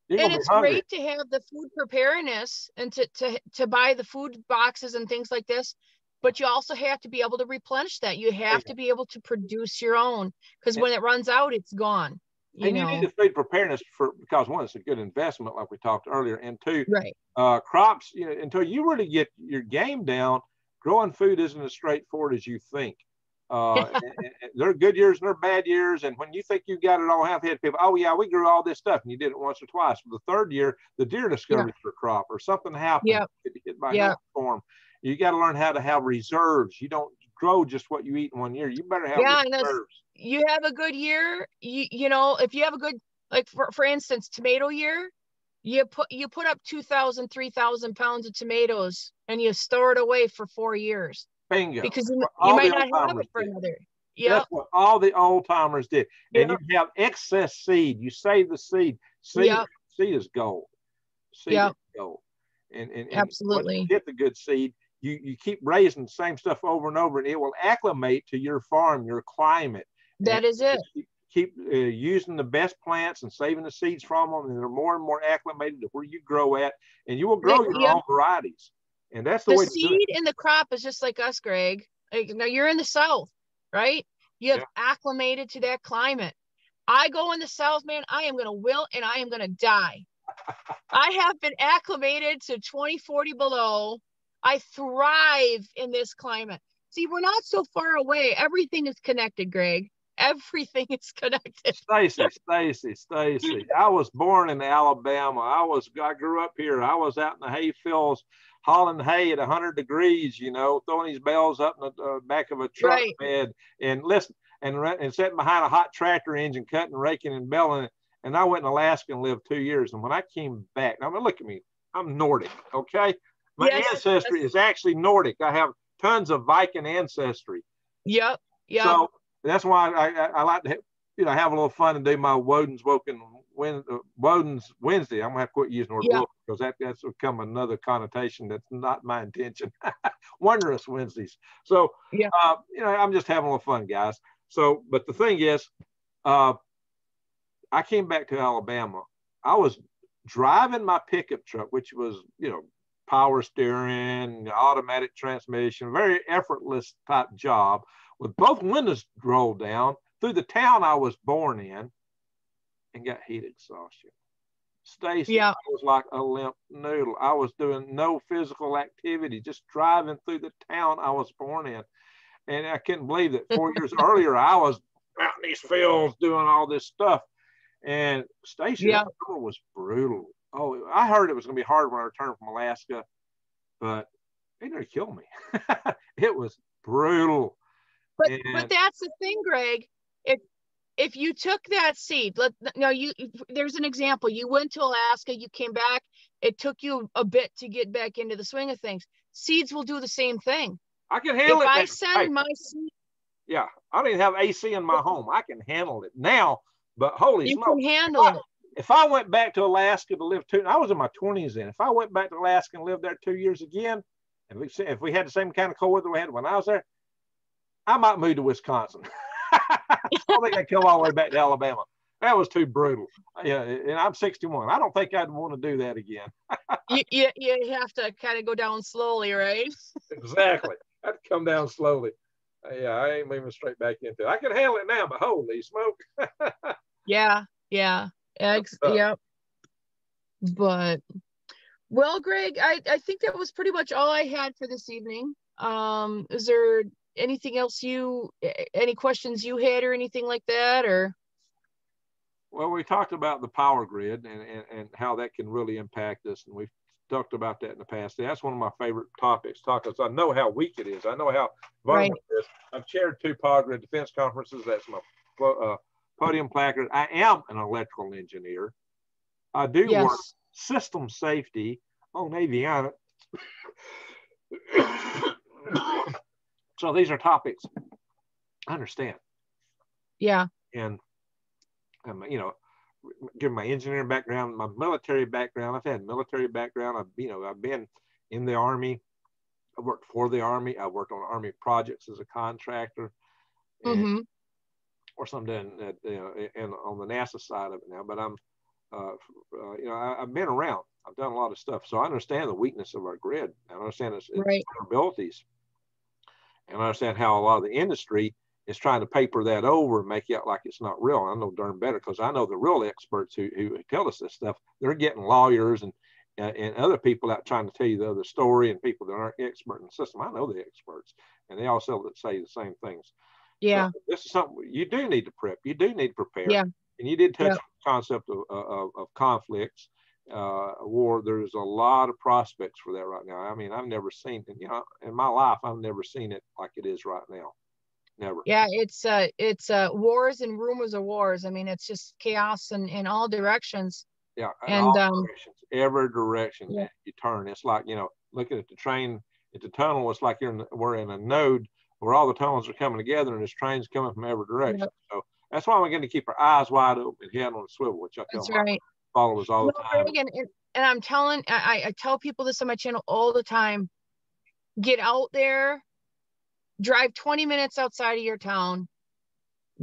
and it's great to have the food preparedness and to, to, to buy the food boxes and things like this but you also have to be able to replenish that you have to be able to produce your own because when it runs out it's gone and know? you need the food preparedness for because one, it's a good investment, like we talked earlier, and two, right. uh, crops. You know, until you really get your game down, growing food isn't as straightforward as you think. Uh, and, and there are good years and there are bad years, and when you think you got it all half head, people, oh yeah, we grew all this stuff, and you did it once or twice. But the third year, the deer discovered yeah. your crop, or something happened, yep. hit by yep. storm. You got to learn how to have reserves. You don't grow just what you eat in one year. You better have yeah, reserves you have a good year, you you know, if you have a good like for, for instance, tomato year, you put you put up 2,000, 3,000 pounds of tomatoes and you store it away for four years. Bingo. Because you, you might not have it for another. Yeah. That's what all the old timers did. And Yep. you have excess seed. You save the seed. Seed, Yep. seed is gold. Seed Yep. is gold. And, and, and Absolutely. you get the good seed, you, you keep raising the same stuff over and over, and it will acclimate to your farm, your climate. That is it. Keep, keep uh, using the best plants and saving the seeds from them, and they're more and more acclimated to where you grow at, and you will grow your yeah. own varieties. And that's the, The way it. seed in the crop is just like us, Greg. Like, now you're in the South, right? You have Yeah. acclimated to that climate. I go in the South, man, I am going to wilt and I am going to die. I have been acclimated to 20, 40 below. I thrive in this climate. See, we're not so far away. Everything is connected, Greg. Everything is connected. Stacy, Stacy, Stacy. I was born in Alabama. I was I grew up here. I was out in the hay fields hauling hay at 100 degrees, you know, throwing these bales up in the uh, back of a truck Right. bed and listen and and sitting behind a hot tractor engine cutting, raking and belling it. And I went in Alaska and lived 2 years and when I came back, now look at me. I'm Nordic, okay? My Yes, ancestry yes. is actually Nordic. I have tons of Viking ancestry. Yep. Yep. So that's why I, I, I like to, you know, have a little fun and do my Woden's Woken uh, Woden's Wednesday. I'm gonna have to quit using the word Yeah. because that, that's become another connotation that's not my intention. Wondrous Wednesdays. So, Yeah. uh, you know, I'm just having a little fun, guys. So, but the thing is, uh, I came back to Alabama. I was driving my pickup truck, which was, you know, power steering, automatic transmission, very effortless type job with both windows rolled down through the town I was born in and got heat exhaustion. Stacy, Yeah. I was like a limp noodle. I was doing no physical activity, just driving through the town I was born in. And I couldn't believe that four years earlier I was out in these fields doing all this stuff. And Stacy, Yeah. summer was brutal. Oh, I heard it was going to be hard when I returned from Alaska, but it nearly killed me. it was brutal. But And- but that's the thing, Greg. If if you took that seed, let no, you there's an example. You went to Alaska, you came back. It took you a bit to get back into the swing of things. Seeds will do the same thing. I can If handle it. I send Hey, my seed, yeah, I don't even have AC in my home. I can handle it now. But holy you smokes, can handle it. if I went back to Alaska to live two, I was in my 20s then. If I went back to Alaska and lived there two years again, and we, if we had the same kind of cold weather we had when I was there, I might move to Wisconsin. I don't think I'd come all the way back to Alabama. That was too brutal. Yeah, and I'm 61. I don't think I'd want to do that again. You, you, you have to kind of go down slowly, right? Exactly. I'd come down slowly. Yeah, I ain't moving straight back into it. I can handle it now, but holy smoke. Yeah, yeah, ex- yep. But well, Greg, I I think that was pretty much all I had for this evening. Um, is there anything else you any questions you had or anything like that or Well, we talked about the power grid and, and, and how that can really impact us. And we've talked about that in the past. That's one of my favorite topics, talk because I know how weak it is. I know how vulnerable it is. I've chaired two power grid defense conferences. That's my uh, podium placard. I am an electrical engineer. I do work system safety on avionics. So these are topics I understand yeah and um, you know, given my engineering background, my military background, I've had military background. I've you know I've been in the army. I worked for the army. I worked on army projects as a contractor, and, hmm or something that you know, and on the NASA side of it now. But I'm, uh, uh, you know, I, I've been around. I've done a lot of stuff, so I understand the weakness of our grid. I understand its, its Right. vulnerabilities, and I understand how a lot of the industry is trying to paper that over and make it out like it's not real. I know darn better because I know the real experts who, who tell us this stuff. They're getting lawyers and uh, and other people out trying to tell you the other story and people that aren't expert in the system. I know the experts, and they also say the same things. yeah So this is something you do need to prep. You do need to prepare. Yeah. And you did touch on the concept of, of, of conflicts, uh, war. There's a lot of prospects for that right now. I mean, I've never seen it. You know, in my life, I've never seen it like it is right now. Never. yeah it's uh it's uh wars and rumors of wars i mean it's just chaos in in all directions Yeah. And, um, directions, every direction Yeah. that you turn. It's like, you know, looking at the train at the tunnel, it's like you're in, we're in a node where all the tunnels are coming together and there's trains coming from every direction. Yep. So that's why we're going to keep our eyes wide open and head on a swivel, which I tell that's right. Followers all the time. And, and I'm telling, I, I tell people this on my channel all the time. Get out there, drive 20 minutes outside of your town,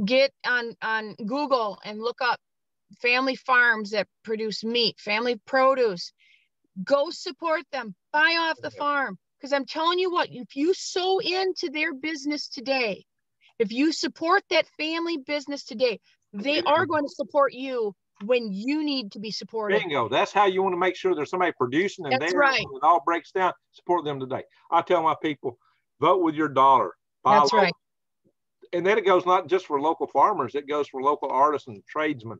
get on on Google and look up family farms that produce meat, family produce. Go support them. Buy off the farm. Because I'm telling you what, if you sow into their business today, if you support that family business today, they are going to support you when you need to be supported. Bingo. That's how you want to make sure there's somebody producing and That's there right. it all breaks down. Support them today. I tell my people, vote with your dollar. That's right. And then it goes not just for local farmers, it goes for local artists and tradesmen.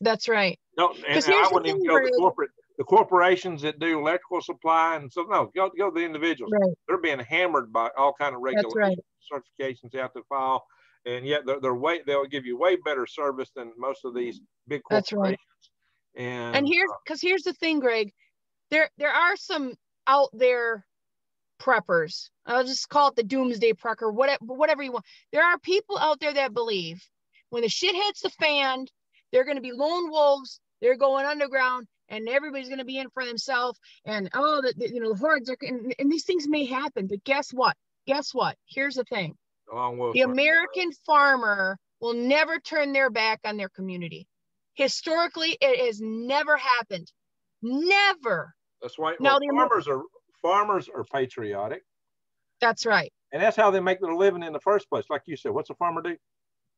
That's right. No, and, and I wouldn't even go the corporate the corporations that do electrical supply and so no, go go the individuals. Right. They're being hammered by all kind of regulations, right. certifications they have to file, and yet they're, they're way they'll give you way better service than most of these big corporations. That's right. And and here's because uh, here's the thing, Greg, there there are some out there preppers. I'll just call it the doomsday precker, whatever whatever you want. There are people out there that believe when the shit hits the fan, they're going to be lone wolves. They're going underground and everybody's going to be in for themselves and oh the, the, you know the hordes are and, and, these things may happen but guess what guess what here's the thing the american farmer will never turn their back on their community. Historically it has never happened. Never. That's why now the farmers are farmers are patriotic. That's right. And that's how they make their living in the first place. Like you said what's a farmer do?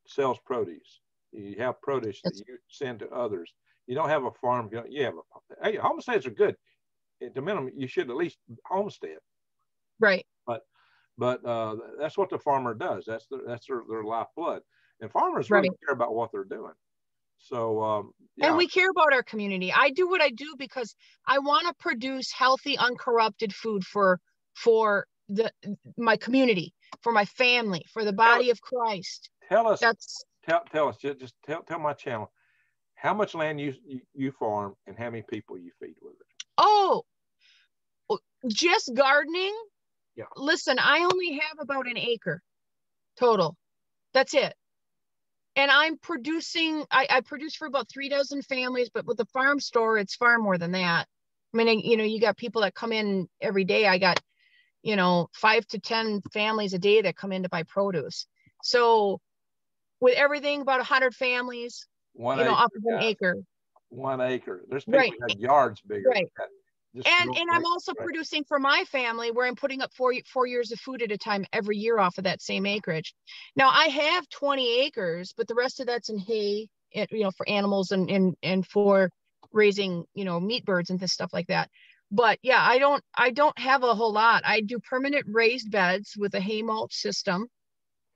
Sells produce. You have produce that you send to others. You don't have a farm. You have a hey, homesteads are good. At the minimum, you should at least homestead. Right. But uh, that's what the farmer does. That's their, that's their, their lifeblood. And farmers really right. care about what they're doing. So um, yeah. and we care about our community. I do what I do because I want to produce healthy, uncorrupted food for for the my community, for my family, for the body tell, of Christ. Tell us. That's tell tell us just tell tell my channel how much land you, you, you farm and how many people you feed with it. Oh, just gardening. Yeah. Listen, I only have about an acre total. That's it. And I'm producing, I, I produce for about three dozen families, but with the farm store, it's far more than that. I mean, you know, you got people that come in every day. I got, you know, five to 10 families a day that come in to buy produce. So with everything, about 100 families, one you know, off of an acre. One acre. There's people right. that have yards bigger. Right. And and I'm also right. producing for my family where I'm putting up four four years of food at a time every year off of that same acreage. Now I have 20 acres, but the rest of that's in hay, eh, you know, for animals and and and for raising, you know, meat birds and this stuff like that. But yeah, I don't I don't have a whole lot. I do permanent raised beds with a hay mulch system,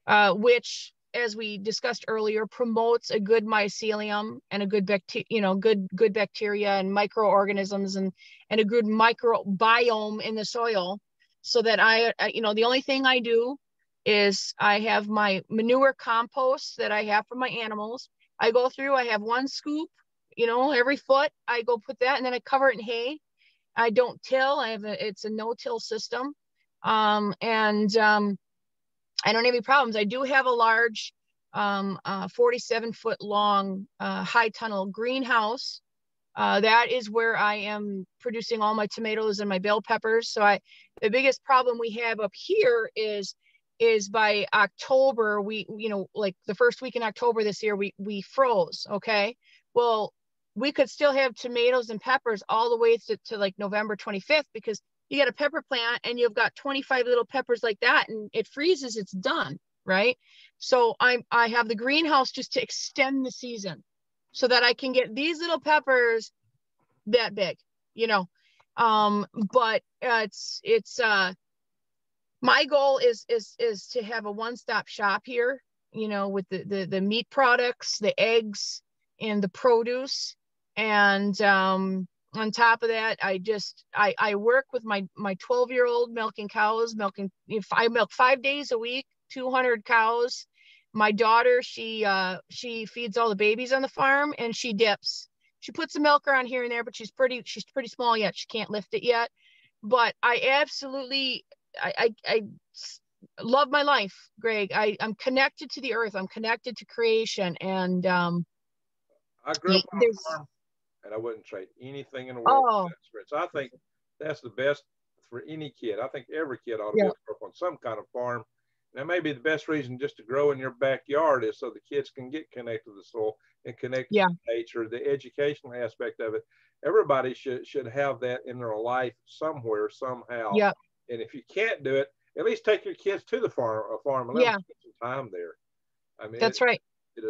uh, which as we discussed earlier, promotes a good mycelium and a good bacteria, you know, good good bacteria and microorganisms and and a good microbiome in the soil, so that I, I, you know, the only thing I do is I have my manure compost that I have for my animals. I go through, I have one scoop, you know, every foot. I go put that, and then I cover it in hay. I don't till. I have a, it's a no-till system, um, and um, I don't have any problems. I do have a large um, uh, 47 foot long uh, high tunnel greenhouse. Uh, that is where I am producing all my tomatoes and my bell peppers. So I, the biggest problem we have up here is, is by October, we, you know, like the first week in October this year, we, we froze. Okay. Well, we could still have tomatoes and peppers all the way to, to like November 25th because you got a pepper plant and you've got 25 little peppers like that and it freezes, it's done, right? So I'm I have the greenhouse just to extend the season so that I can get these little peppers that big, you know. Um, but uh, it's it's uh my goal is is is to have a one-stop shop here, you know, with the the, the meat products, the eggs, and the produce. And um on top of that i just i i work with my my 12 year old milking cows milking if i milk five days a week 200 cows my daughter she uh she feeds all the babies on the farm and she dips she puts a milker on here and there but she's pretty she's pretty small yet she can't lift it yet but i absolutely i i, I love my life, Greg. I, I'm connected to the earth. I'm connected to creation. And um, I grew up on a farm and I wouldn't trade anything in the world oh. for that I think that's the best for any kid. I think every kid ought to yeah. be able to grow up on some kind of farm. That may be the best reason just to grow in your backyard is so the kids can get connected to the soil and connect yeah. to nature, the educational aspect of it. Everybody should should have that in their life somewhere, somehow. Yeah. And if you can't do it, at least take your kids to the farm, a uh, farm, and let yeah. them spend some time there. I mean, that's it, right.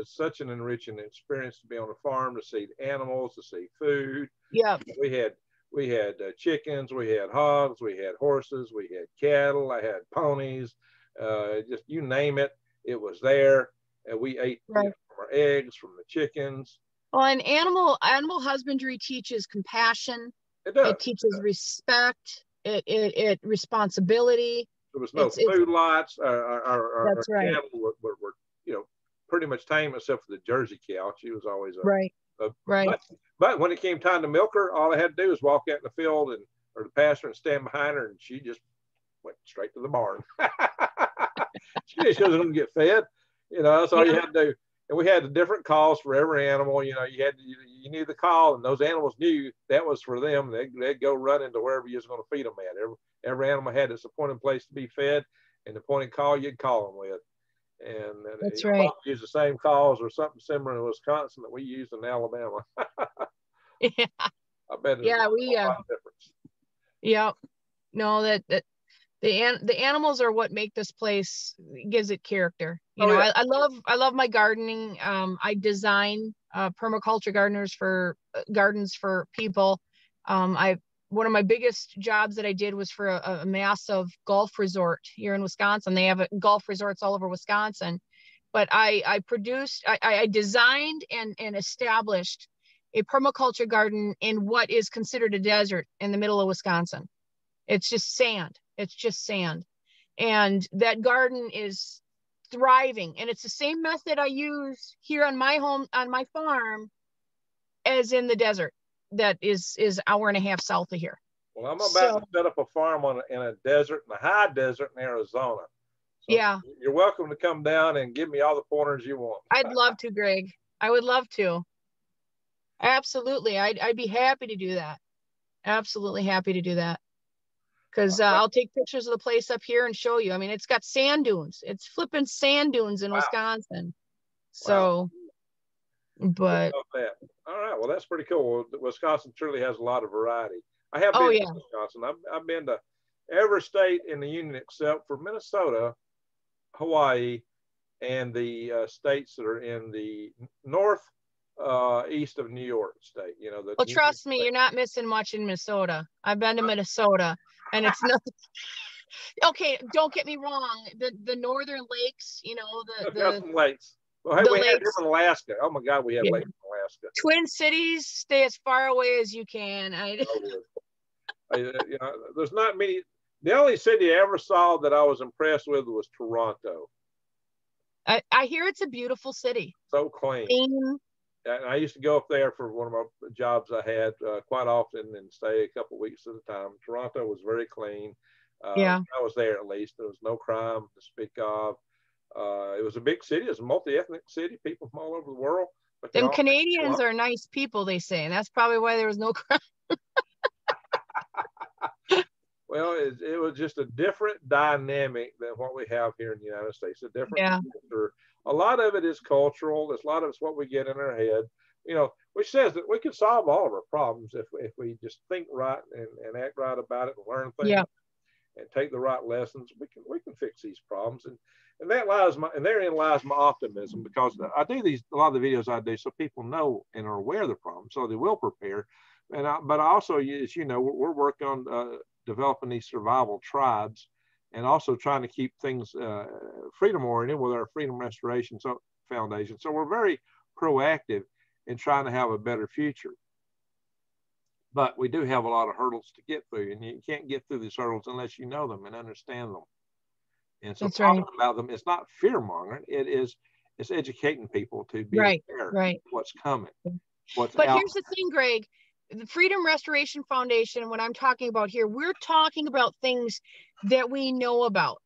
It is such an enriching experience to be on a farm, to see animals, to see food. Yeah. We had we had uh, chickens, we had hogs, we had horses, we had cattle, I had ponies, uh, just you name it, it was there. And we ate right. you know, from our eggs, from the chickens. Well, and animal animal husbandry teaches compassion. It does. It teaches it respect. It, it, it responsibility. There was no it's, food it's, lots. Our, our, our, that's our right. cattle were, were, were, you know, pretty much tame except for the Jersey cow. She was always a, right. A, right. But, but, when it came time to milk her, all I had to do was walk out in the field and or the pasture and stand behind her, and she just went straight to the barn. she just wasn't going to get fed. You know, that's all yeah. you had to do. And we had the different calls for every animal. You know, you had to, you, you knew the call, and those animals knew that was for them. They'd, they'd go running to wherever you was going to feed them at. Every, every animal had its appointed place to be fed, and the appointed call you'd call them with. And, and that's right. Use the same calls or something similar in Wisconsin that we use in Alabama. yeah. I bet. Yeah, we. Uh, yeah. No, that that the an, the animals are what make this place gives it character. You oh, know, yeah. I, I, love I love my gardening. Um, I design uh, permaculture gardeners for uh, gardens for people. Um, I one of my biggest jobs that I did was for a, a massive golf resort here in Wisconsin. They have uh, golf resorts all over Wisconsin, but I, I produced, I, I designed and, and established a permaculture garden in what is considered a desert in the middle of Wisconsin. It's just sand. It's just sand. And that garden is thriving. And it's the same method I use here on my home, on my farm, as in the desert that is is hour and a half south of here. Well, I'm about so, to set up a farm on a, in a desert, in a high desert in Arizona. So yeah. You're welcome to come down and give me all the pointers you want. I'd love to, Greg. I would love to. Absolutely. I'd, I'd be happy to do that. Absolutely happy to do that. Because uh, I'll take pictures of the place up here and show you. I mean, it's got sand dunes. It's flipping sand dunes in wow. Wisconsin. So. But all right. Well, that's pretty cool. Wisconsin truly has a lot of variety. I have oh, been oh, yeah. to Wisconsin. I've, I've been to every state in the union except for Minnesota, Hawaii, and the uh, states that are in the north uh, east of New York State. You know, the well, trust me, you're not missing much in Minnesota. I've been to Minnesota, and it's nothing. okay, don't get me wrong. The the northern lakes, you know, the, the lakes. Well, hey, we lakes. in Alaska. Oh my God, we have yeah. lakes in Alaska. Twin Cities, stay as far away as you can. I, I you know, there's not many. The only city I ever saw that I was impressed with was Toronto. I, I hear it's a beautiful city. So clean. clean. And I used to go up there for one of my jobs I had uh, quite often and stay a couple weeks at a time. Toronto was very clean. Uh, yeah. I was there at least. There was no crime to speak of. Uh, it was a big city. It was a multi-ethnic city. People from all over the world. But Them Canadians are nice people, they say, and that's probably why there was no crime. well, it, it, was just a different dynamic than what we have here in the United States. A different yeah. culture. A lot of it is cultural. There's a lot of it's what we get in our head. You know, which says that we can solve all of our problems if if we just think right and, and act right about it and learn things. Yeah. And take the right lessons, we can we can fix these problems. And and that lies my and therein lies my optimism because I do these a lot of the videos I do so people know and are aware of the problem so they will prepare. And I, but I also, as you know, we're, we're working on uh, developing these survival tribes and also trying to keep things uh, freedom oriented with our Freedom Restoration Foundation. So we're very proactive in trying to have a better future. But we do have a lot of hurdles to get through, and you can't get through these hurdles unless you know them and understand them. And so That's talking right. about them, it's not fear mongering. It is it's educating people to be right, aware right. what's coming. What's but out. here's the thing, Greg. The Freedom Restoration Foundation, what I'm talking about here, we're talking about things that we know about.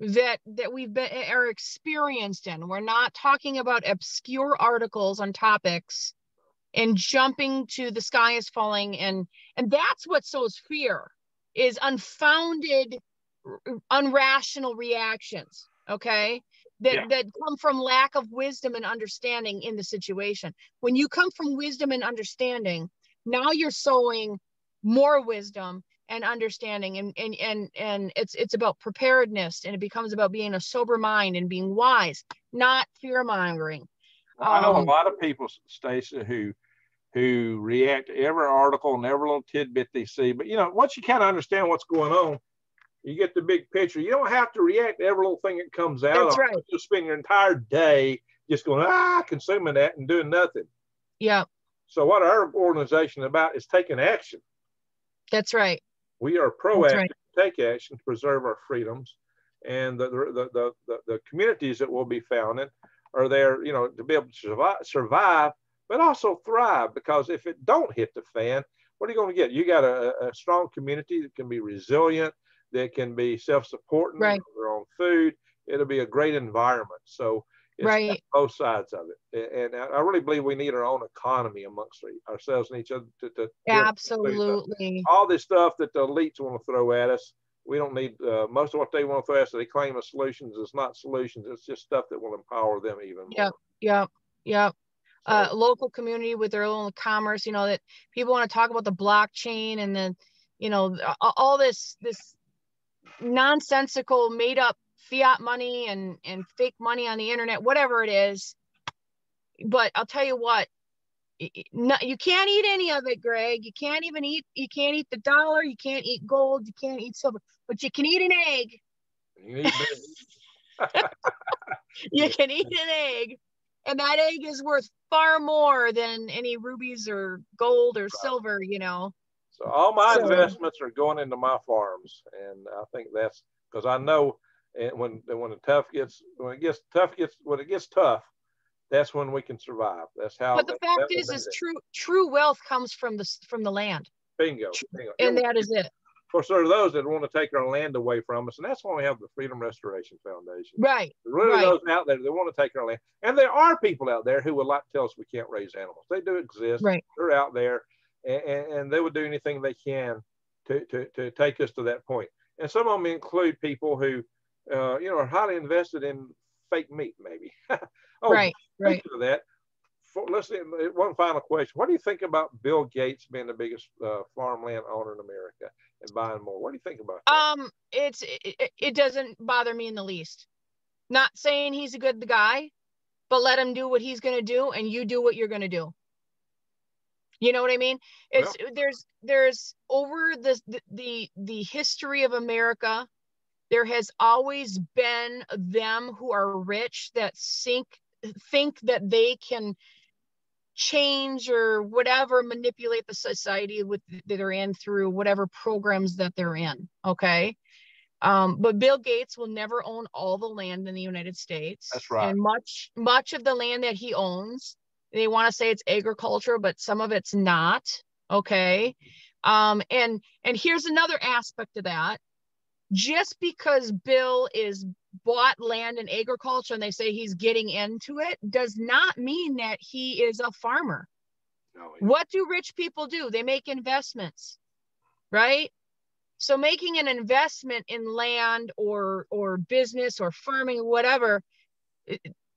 that that we've been are experienced in. We're not talking about obscure articles on topics and jumping to the sky is falling and and that's what sows fear is unfounded unrational reactions okay? That yeah. that come from lack of wisdom and understanding in the situation. When you come from wisdom and understanding now you're sowing more wisdom and understanding and and and and it's it's about preparedness and it becomes about being a sober mind and being wise not fear mongering well, i know um, a lot of people Stacy, who who react to every article and every little tidbit they see but you know once you kind of understand what's going on you get the big picture. You don't have to react to every little thing that comes out that's right. Just spend your entire day just going ah consuming that and doing nothing. Yeah. So what our organization is about is taking action. That's right. We are proactive right. to take action to preserve our freedoms, and the the, the, the, the communities that will be founded are there, you know, to be able to survive, survive, but also thrive. Because if it don't hit the fan, what are you going to get? You got a, a strong community that can be resilient, that can be self-supporting, right. their own food. It'll be a great environment. So it's right. both sides of it. And I really believe we need our own economy amongst ourselves and each other. To, to Absolutely. All this stuff that the elites want to throw at us, we don't need, uh, most of what they want to throw us, they claim as solutions, is not solutions. It's just stuff that will empower them even more. Yep, yep, yep. So, uh, local community with their own commerce, you know, that people want to talk about the blockchain and then, you know, all this, this nonsensical made up fiat money and and fake money on the internet whatever it is but i'll tell you what no, you can't eat any of it greg you can't even eat you can't eat the dollar you can't eat gold you can't eat silver but you can eat an egg. You can eat an egg. And that egg is worth far more than any rubies or gold or right. silver you know. So all my so, investments are going into my farms and i think that's because i know and when when the tough gets when it gets tough gets when it gets tough that's when we can survive. That's how but the fact is is true true wealth comes from the from the land. Bingo, bingo. and that is it of course there are those that want to take our land away from us and that's why we have the freedom restoration foundation right there are right. those out there that want to take our land and there are people out there who would like to tell us we can't raise animals they do exist right they're out there and, and they would do anything they can to, to, to take us to that point. point and some of them include people who uh, you know, are highly invested in fake meat, maybe. oh, right, right. Of that, for, let's see, one final question. What do you think about Bill Gates being the biggest uh, farmland owner in America and buying more? What do you think about that? Um, it's it, it doesn't bother me in the least. Not saying he's a good guy, but let him do what he's going to do, and you do what you're going to do. You know what I mean? It's there's there's over the, the the the history of America there has always been them who are rich that think think that they can change or whatever manipulate the society with that they're in through whatever programs that they're in okay? Um, but bill gates will never own all the land in the united states. That's right. And much much of the land that he owns they want to say it's agriculture but some of it's not okay? Um, and and here's another aspect of that. Just because Bill is bought land in agriculture and they say he's getting into it does not mean that he is a farmer. No, what do rich people do? They make investments, right? So making an investment in land or or business or farming, whatever,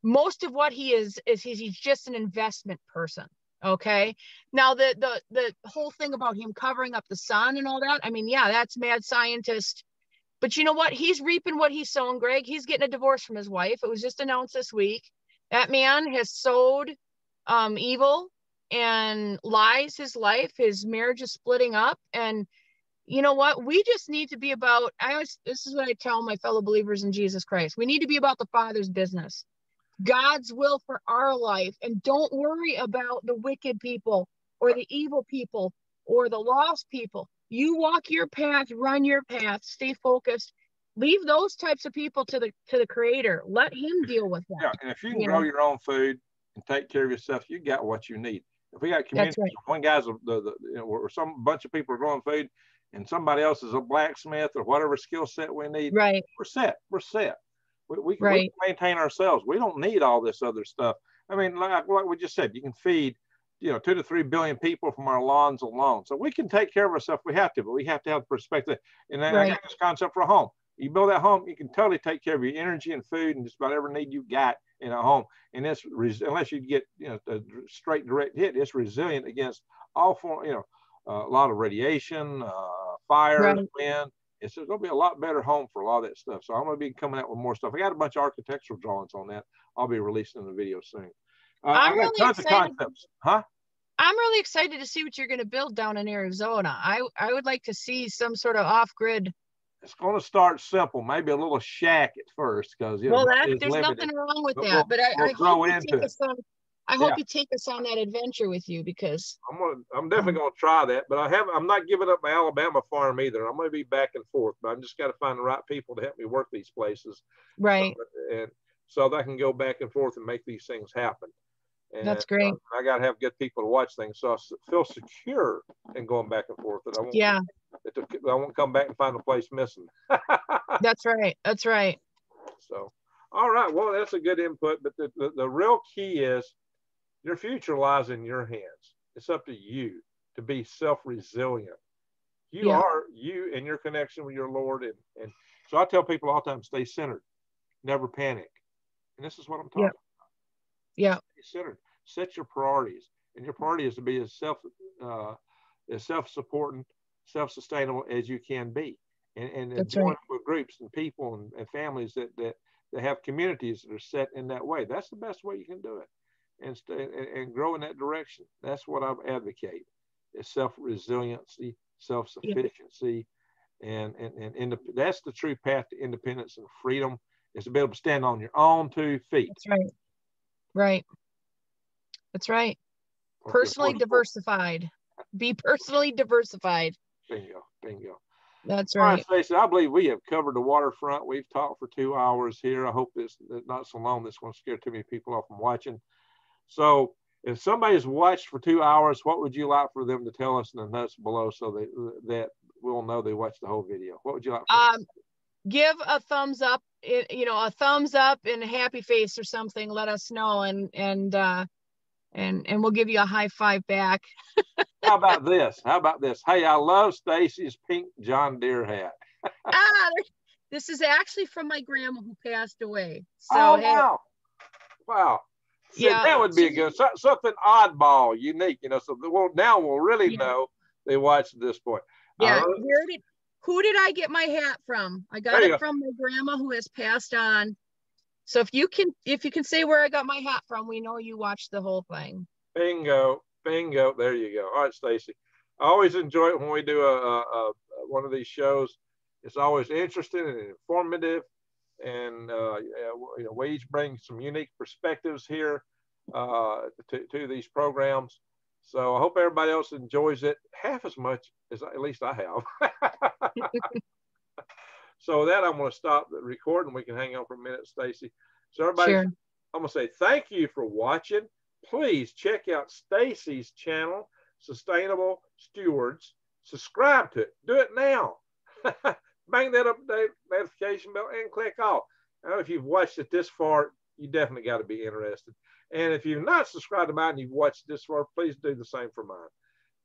most of what he is is he's, he's just an investment person. Okay. Now the the the whole thing about him covering up the sun and all that, I mean, yeah, that's mad scientist but you know what? He's reaping what he's sown, Greg. He's getting a divorce from his wife. It was just announced this week. That man has sowed um, evil and lies his life. His marriage is splitting up. And you know what? We just need to be about, I always, this is what I tell my fellow believers in Jesus Christ. We need to be about the Father's business, God's will for our life. And don't worry about the wicked people or the evil people or the lost people you walk your path run your path stay focused leave those types of people to the to the creator let him deal with that yeah and if you can you grow know? your own food and take care of yourself you got what you need if we got community right. one guy's the, the you know or some bunch of people are growing food and somebody else is a blacksmith or whatever skill set we need, right. we're set. We're set. We, we, right. we maintain ourselves. We don't need all this other stuff. I mean, like, like we just said, you can feed, you know, two to three billion people from our lawns alone. So we can take care of ourselves. We have to, but we have to have perspective. And then right. I got this concept for a home. You build that home, you can totally take care of your energy and food and just about every need you got in a home. And it's unless you get you know a straight direct hit, it's resilient against all form, you know, uh, a lot of radiation, uh, fire, right. wind. It's going to be a lot better home for a lot of that stuff. So I'm going to be coming out with more stuff. I got a bunch of architectural drawings on that. I'll be releasing the video soon. Uh, I'm really tons excited. of concepts, huh? I'm really excited to see what you're going to build down in Arizona. I I would like to see some sort of off-grid it's going to start simple, maybe a little shack at first, because you know well, that, there's limited. nothing wrong with but that. We'll, but I, we'll I hope you take us on. I hope yeah. you take us on that adventure with you because I'm gonna. I'm definitely gonna try that, but I have. I'm not giving up my Alabama farm either. I'm gonna be back and forth, but I'm just got to find the right people to help me work these places, right? and so that I can go back and forth and make these things happen. And That's great. Uh, I got to have good people to watch things, so I feel secure in going back and forth. That I won't. Yeah. I won't come back and find a place missing. that's right. That's right. So, all right. Well, that's a good input. But the, the, the real key is your future lies in your hands. It's up to you to be self resilient. You yeah. are you and your connection with your Lord. And, and so I tell people all the time stay centered, never panic. And this is what I'm talking yeah. about. Yeah. Centered. Set your priorities. And your priority is to be as self uh, as self supporting self-sustainable as you can be and, and join right. with groups and people and, and, families that, that, that have communities that are set in that way that's the best way you can do it and, stay, and, and grow in that direction that's what i advocate is self-resiliency self-sufficiency yeah. and, and, and, that's the true path to independence and freedom is to be able to stand on your own two feet that's right right that's right personally diversified be personally diversified Bingo, bingo. That's right. All right, Stacy, I believe we have covered the waterfront. We've talked for two hours here. I hope this not so long. This won't scare too many people off from watching. So, if somebody's watched for two hours, what would you like for them to tell us in the notes below so that that we'll know they watched the whole video? What would you like? um, give a thumbs up. You know, a thumbs up and a happy face or something. Let us know, and and uh, and and we'll give you a high five back. How about this? How about this? Hey, I love stacy's pink John Deere hat. ah, this is actually from my grandma who passed away. So oh, hey, wow. Wow. See, yeah, that would be a good something oddball, unique, you know. So well, now we'll really yeah. know they watched at this point. Yeah. Uh, who did I get my hat from? I got it go. from my grandma who has passed on. So if you can if you can say where I got my hat from, we know you watched the whole thing. Bingo. Bingo. There you go. All right, Stacy. I always enjoy it when we do a, a, a, one of these shows. It's always interesting and informative, and uh, you know, we each bring some unique perspectives here uh, to, to these programs. So I hope everybody else enjoys it half as much as at least I have. so that I'm going to stop the recording. We can hang on for a minute, Stacy. So everybody, sure. I'm going to say thank you for watching please check out Stacy's channel, Sustainable Stewards. Subscribe to it. Do it now. Bang that update notification bell and click off. Now, if you've watched it this far, you definitely got to be interested. And if you're not subscribed to mine and you've watched this far, please do the same for mine.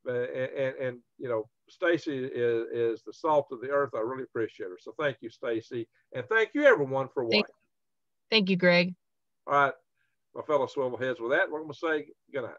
Uh, and, and, and, you know, Stacy is, is the salt of the earth. I really appreciate her. So thank you, Stacy. And thank you, everyone, for watching. Thank you, Greg. All right my fellow swivel heads with that, we're going to say good night.